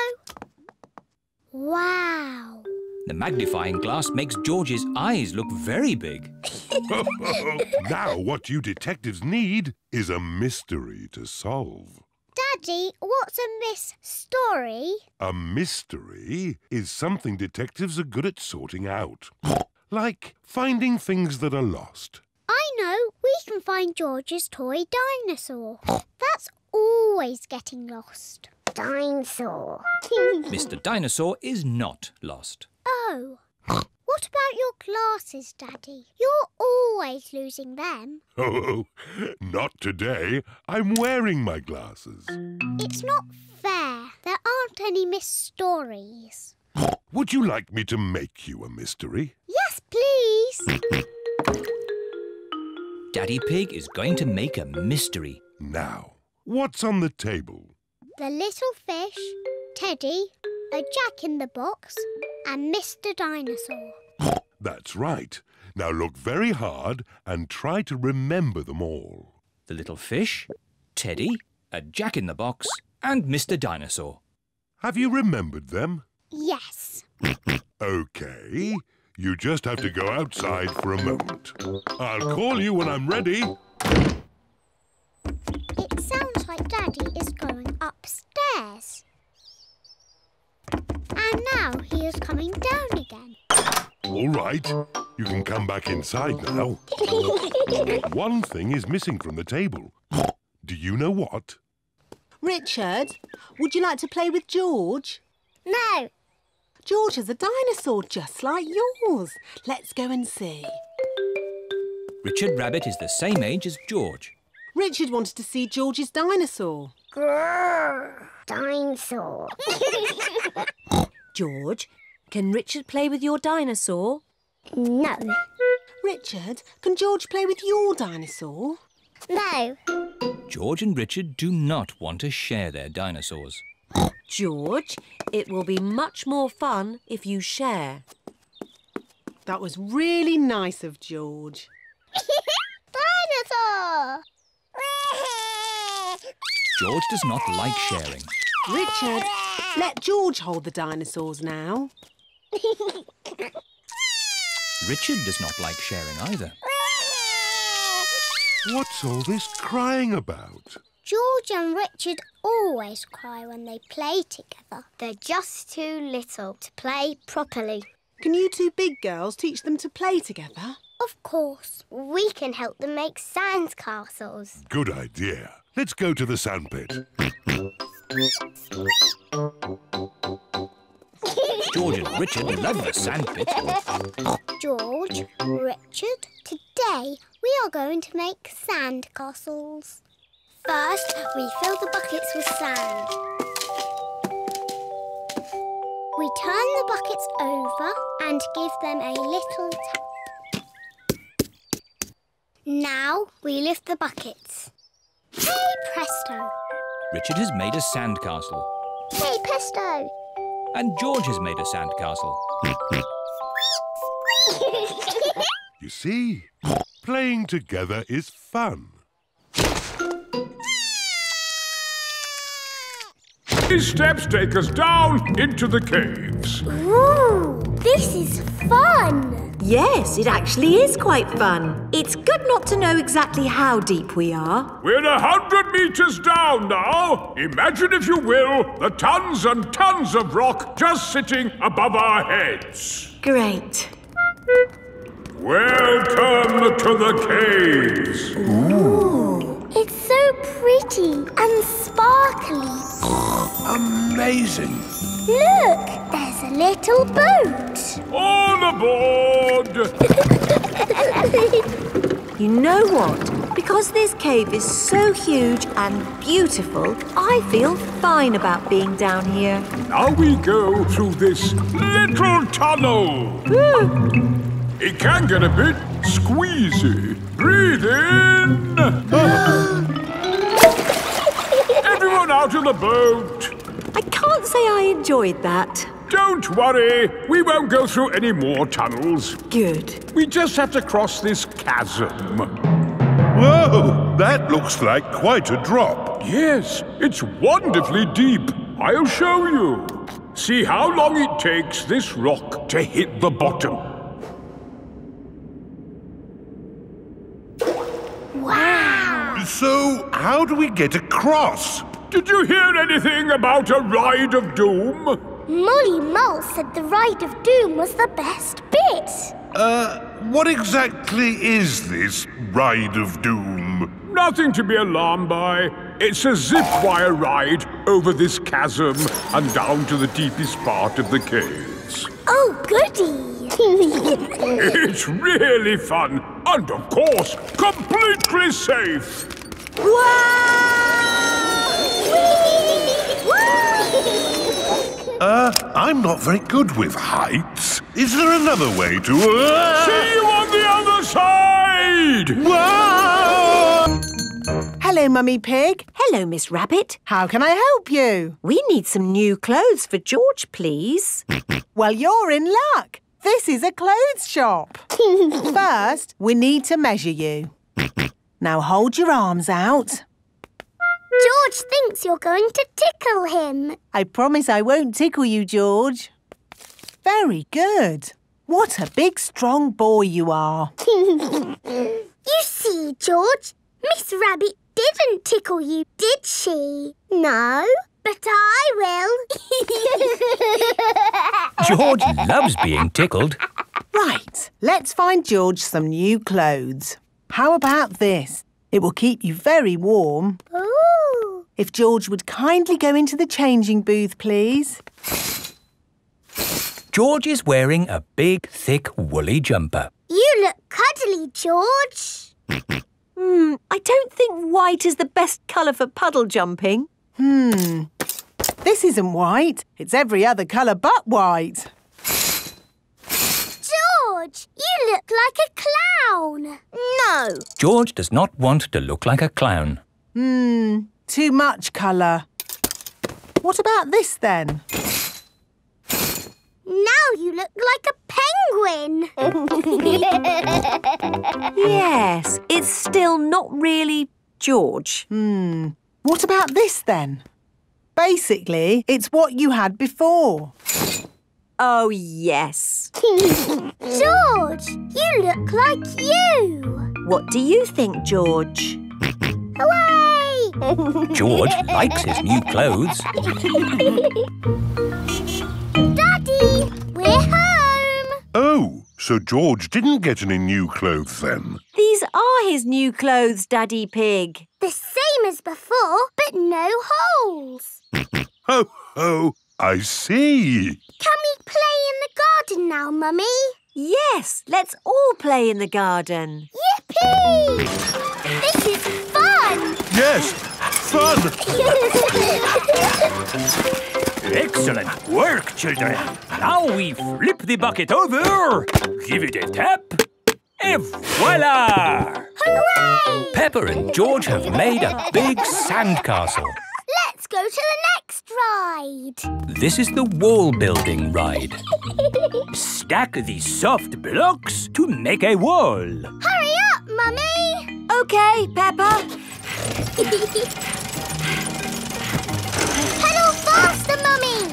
Wow! The magnifying glass makes George's eyes look very big. now what you detectives need is a mystery to solve. Daddy, what's a miss story? A mystery is something detectives are good at sorting out. like finding things that are lost. I know. We can find George's toy dinosaur. That's always getting lost. Dinosaur. Mr. Dinosaur is not lost. oh. What about your glasses, Daddy? You're always losing them. Oh, not today. I'm wearing my glasses. It's not fair. There aren't any miss stories. Would you like me to make you a mystery? Yes, please. Daddy Pig is going to make a mystery. Now, what's on the table? The little fish, Teddy, a jack in the box, and Mr. Dinosaur. That's right. Now look very hard and try to remember them all. The little fish, Teddy, a jack in the box, and Mr. Dinosaur. Have you remembered them? Yes. OK. You just have to go outside for a moment. I'll call you when I'm ready. It sounds like Daddy is going upstairs. And now he is coming down again. All right. You can come back inside now. One thing is missing from the table. Do you know what? Richard, would you like to play with George? No. George has a dinosaur just like yours. Let's go and see. Richard Rabbit is the same age as George. Richard wanted to see George's dinosaur. Grrr, dinosaur. George, can Richard play with your dinosaur? No. Richard, can George play with your dinosaur? No. George and Richard do not want to share their dinosaurs. George, it will be much more fun if you share. That was really nice of George. Dinosaur! George does not like sharing. Richard, let George hold the dinosaurs now. Richard does not like sharing either. What's all this crying about? George and Richard always cry when they play together. They're just too little to play properly. Can you two big girls teach them to play together? Of course, we can help them make sand castles. Good idea. Let's go to the sandpit. George and Richard love the sandpit. George, Richard, today we are going to make sand castles. First, we fill the buckets with sand. We turn the buckets over and give them a little tap. Now we lift the buckets. Hey presto! Richard has made a sandcastle. Hey presto! And George has made a sandcastle. You see, playing together is fun. These steps take us down into the caves. Ooh, this is fun! Yes, it actually is quite fun. It's good not to know exactly how deep we are. We're a hundred meters down now. Imagine, if you will, the tons and tons of rock just sitting above our heads. Great. Welcome to the caves. Ooh, it's so pretty and sparkly. Amazing. Look, there's a little boat. All aboard! You know what? Because this cave is so huge and beautiful, I feel fine about being down here. Now we go through this little tunnel. It can get a bit squeezy. Breathe in. Everyone out of the boat. I can't say I enjoyed that. Don't worry, we won't go through any more tunnels. Good. We just have to cross this chasm. Whoa, that looks like quite a drop. Yes, it's wonderfully deep. I'll show you. See how long it takes this rock to hit the bottom. Wow! So, how do we get across? Did you hear anything about a ride of doom? Molly Mole said the Ride of Doom was the best bit. Uh, what exactly is this Ride of Doom? Nothing to be alarmed by. It's a zip wire ride over this chasm and down to the deepest part of the caves. Oh, goody! It's really fun and, of course, completely safe. Uh, I'm not very good with heights. Is there another way to... Uh... See you on the other side! Hello, Mummy Pig. Hello, Miss Rabbit. How can I help you? We need some new clothes for George, please. Well, you're in luck. This is a clothes shop. First, we need to measure you. Now hold your arms out. George thinks you're going to tickle him. I promise I won't tickle you, George. Very good. What a big, strong boy you are. you see, George, Miss Rabbit didn't tickle you, did she? No, but I will. George loves being tickled. Right, let's find George some new clothes. How about this? It will keep you very warm. Ooh. If George would kindly go into the changing booth, please. George is wearing a big, thick, woolly jumper. You look cuddly, George. Hmm, I don't think white is the best colour for puddle jumping. Hmm. This isn't white. It's every other colour but white. George! George, you look like a clown. No. George does not want to look like a clown. Hmm, too much colour. What about this then? Now you look like a penguin. Yes, it's still not really George. Hmm, what about this then? Basically, it's what you had before. Oh, yes. George, you look like you. What do you think, George? Hooray! George likes his new clothes. Daddy, we're home. Oh, so George didn't get any new clothes then? These are his new clothes, Daddy Pig. The same as before, but no holes. Ho, ho, I see. Can we play in the garden now, Mummy? Yes, let's all play in the garden. Yippee! This is fun! Yes, fun. Excellent work, children. Now we flip the bucket over, give it a tap, and voila! Hooray! Peppa and George have made a big sandcastle. Let's go to the next ride. This is the wall building ride. Stack the soft blocks to make a wall. Hurry up, Mummy! OK, Peppa. Pedal faster, Mummy!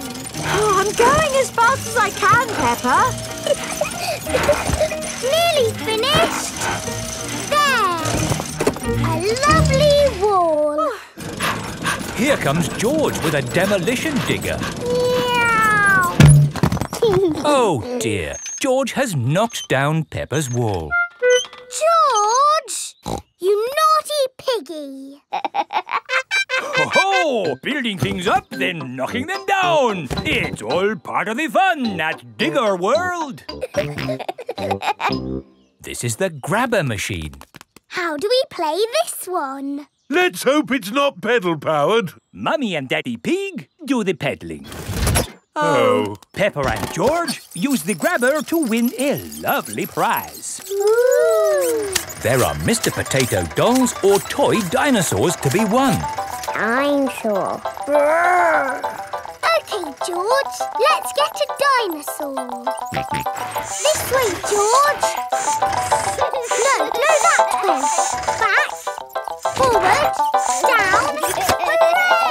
Oh, I'm going as fast as I can, Peppa. Nearly finished. There. A lovely wall. Here comes George with a demolition digger. Meow. Oh dear, George has knocked down Peppa's wall. George! You naughty! Ho ho! Building things up, then knocking them down. It's all part of the fun at Digger World. This is the grabber machine. How do we play this one? Let's hope it's not pedal powered. Mummy and Daddy Pig do the peddling. Oh. oh. Peppa and George use the grabber to win a lovely prize. Ooh. There are Mr. Potato dolls or toy dinosaurs to be won. Dinosaur. Okay, George, let's get a dinosaur. This way, George. No, no, that way. Back, forward, down.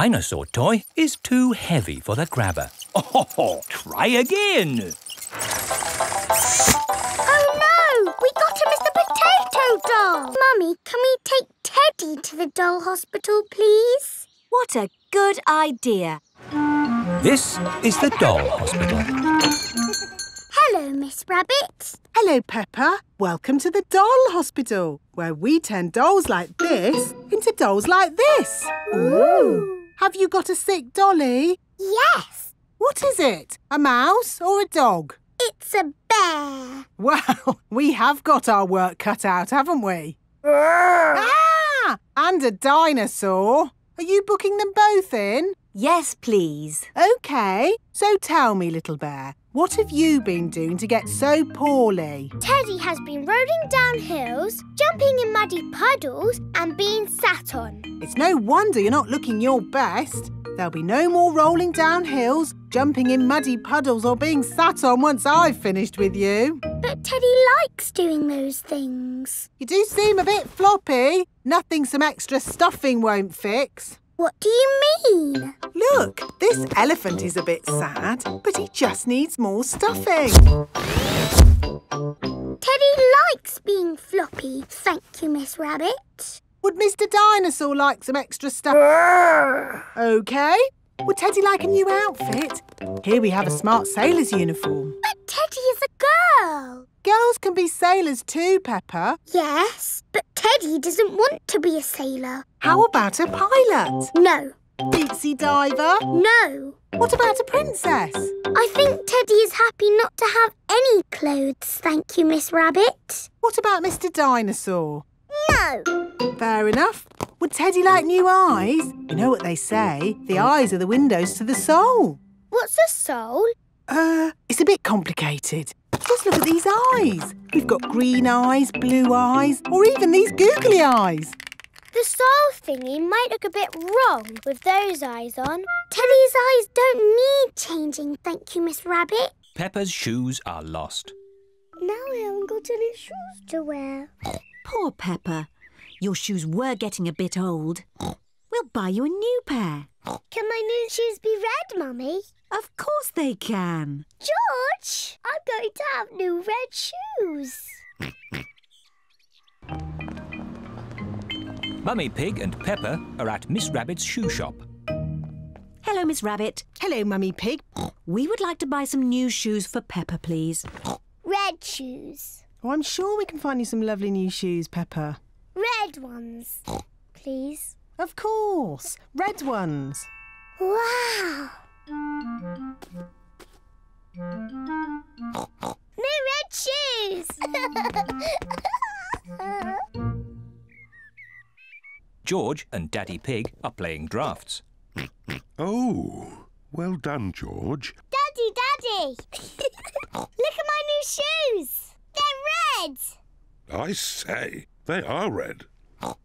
Dinosaur toy is too heavy for the grabber. Oh, try again. oh no! We got a Mr. Potato doll. Mummy, can we take Teddy to the doll hospital, please? What a good idea. This is the doll hospital. Hello, Miss Rabbit. Hello, Peppa. Welcome to the doll hospital, where we turn dolls like this into dolls like this. Ooh. Have you got a sick dolly? Yes, What is it? A mouse or a dog? it's a bear. Well, we have got our work cut out, haven't we? Ah! And a dinosaur. Are you booking them both in? Yes, please. OK. So tell me, little bear, what have you been doing to get so poorly? Teddy has been rolling down hills, jumping in muddy puddles, and being sat on. It's no wonder you're not looking your best. There'll be no more rolling down hills, jumping in muddy puddles, or being sat on once I've finished with you. But Teddy likes doing those things. You do seem a bit floppy. Nothing some extra stuffing won't fix. What do you mean? Look, this elephant is a bit sad, but he just needs more stuffing. Teddy likes being floppy, thank you, Miss Rabbit. Would Mr. Dinosaur like some extra stuff? OK. Would Teddy like a new outfit? Here we have a smart sailor's uniform. But Teddy is a girl. Girls can be sailors too, Peppa. Yes, but Teddy doesn't want to be a sailor. How about a pilot? No, Deep sea diver? no. What about a princess? I think Teddy is happy not to have any clothes, thank you, Miss Rabbit. What about Mr. Dinosaur? No. Fair enough. Would Teddy like new eyes? You know what they say, the eyes are the windows to the soul. What's a soul? Uh, it's a bit complicated. Just look at these eyes. We've got green eyes, blue eyes, or even these googly eyes. The soul thingy might look a bit wrong with those eyes on. Teddy's eyes don't need changing, thank you, Miss Rabbit. Peppa's shoes are lost. Now I haven't got any shoes to wear. Poor Peppa. Your shoes were getting a bit old. We'll buy you a new pair. Can my new shoes be red, Mummy? Of course they can. George, I'm going to have new red shoes. Mummy Pig and Peppa are at Miss Rabbit's shoe shop. Hello, Miss Rabbit. Hello, Mummy Pig. We would like to buy some new shoes for Peppa, please. Red shoes. Oh, I'm sure we can find you some lovely new shoes, Peppa. Red ones, please. Of course. Red ones. Wow. New red shoes. George and Daddy Pig are playing drafts. Oh, well done, George. Daddy, Daddy. Look at my new shoes. They're red. I say, they are red. Mummy,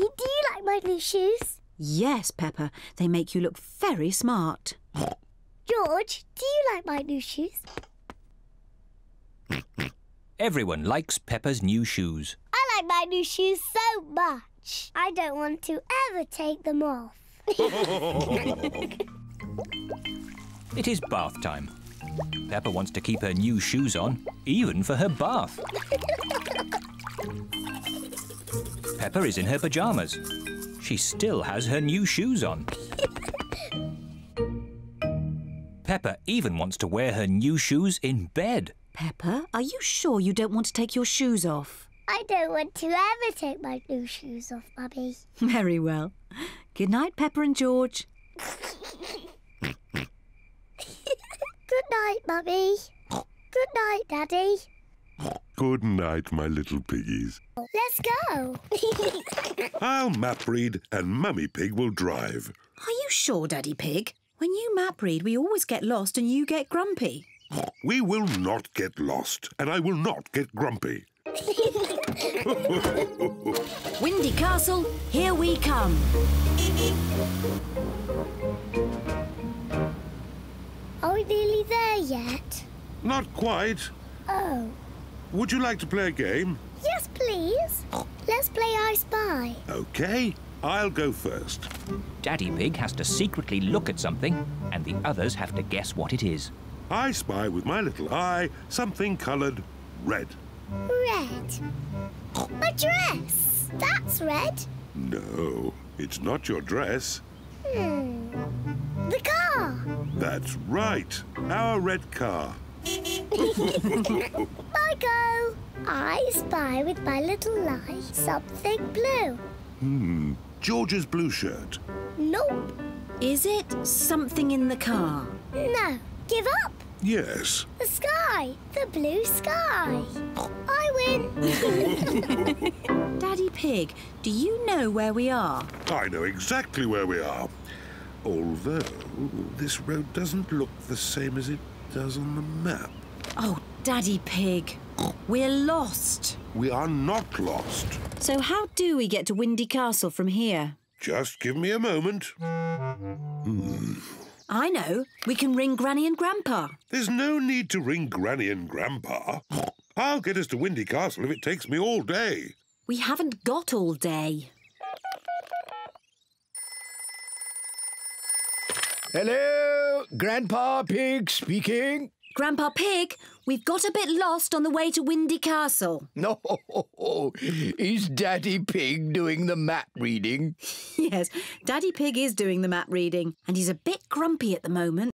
do you like my new shoes? Yes, Peppa. They make you look very smart. George, do you like my new shoes? Everyone likes Peppa's new shoes. I like my new shoes so much. I don't want to ever take them off. It is bath time. Peppa wants to keep her new shoes on, even for her bath. Peppa is in her pyjamas. She still has her new shoes on. Peppa even wants to wear her new shoes in bed. Peppa, are you sure you don't want to take your shoes off? I don't want to ever take my new shoes off, Mummy. Very well. Good night, Peppa and George. Good night, Mummy. Good night, Daddy. Good night, my little piggies. Let's go. I'll map read and Mummy Pig will drive. Are you sure, Daddy Pig? When you map read, we always get lost and you get grumpy. We will not get lost, and I will not get grumpy. Windy Castle, here we come. Are we nearly there yet? Not quite. Oh. Would you like to play a game? Yes, please. Let's play I Spy. Okay, I'll go first. Daddy Pig has to secretly look at something, and the others have to guess what it is. I spy with my little eye something coloured red. Red. My dress. That's red. No, it's not your dress. Hmm. The car. That's right, our red car. My go. I spy with my little eye something blue. Hmm, George's blue shirt. Nope. Is it something in the car? No. Give up. Yes. The sky. The blue sky. I win. Daddy Pig, do you know where we are? I know exactly where we are. Although this road doesn't look the same as it does on the map. Oh, Daddy Pig, we're lost. We are not lost. So how do we get to Windy Castle from here? Just give me a moment. Hmm. I know. We can ring Granny and Grandpa. There's no need to ring Granny and Grandpa. I'll get us to Windy Castle if it takes me all day. We haven't got all day. Hello, Grandpa Pig speaking. Grandpa Pig, we've got a bit lost on the way to Windy Castle. No, is Daddy Pig doing the map reading? yes, Daddy Pig is doing the map reading, and he's a bit grumpy at the moment.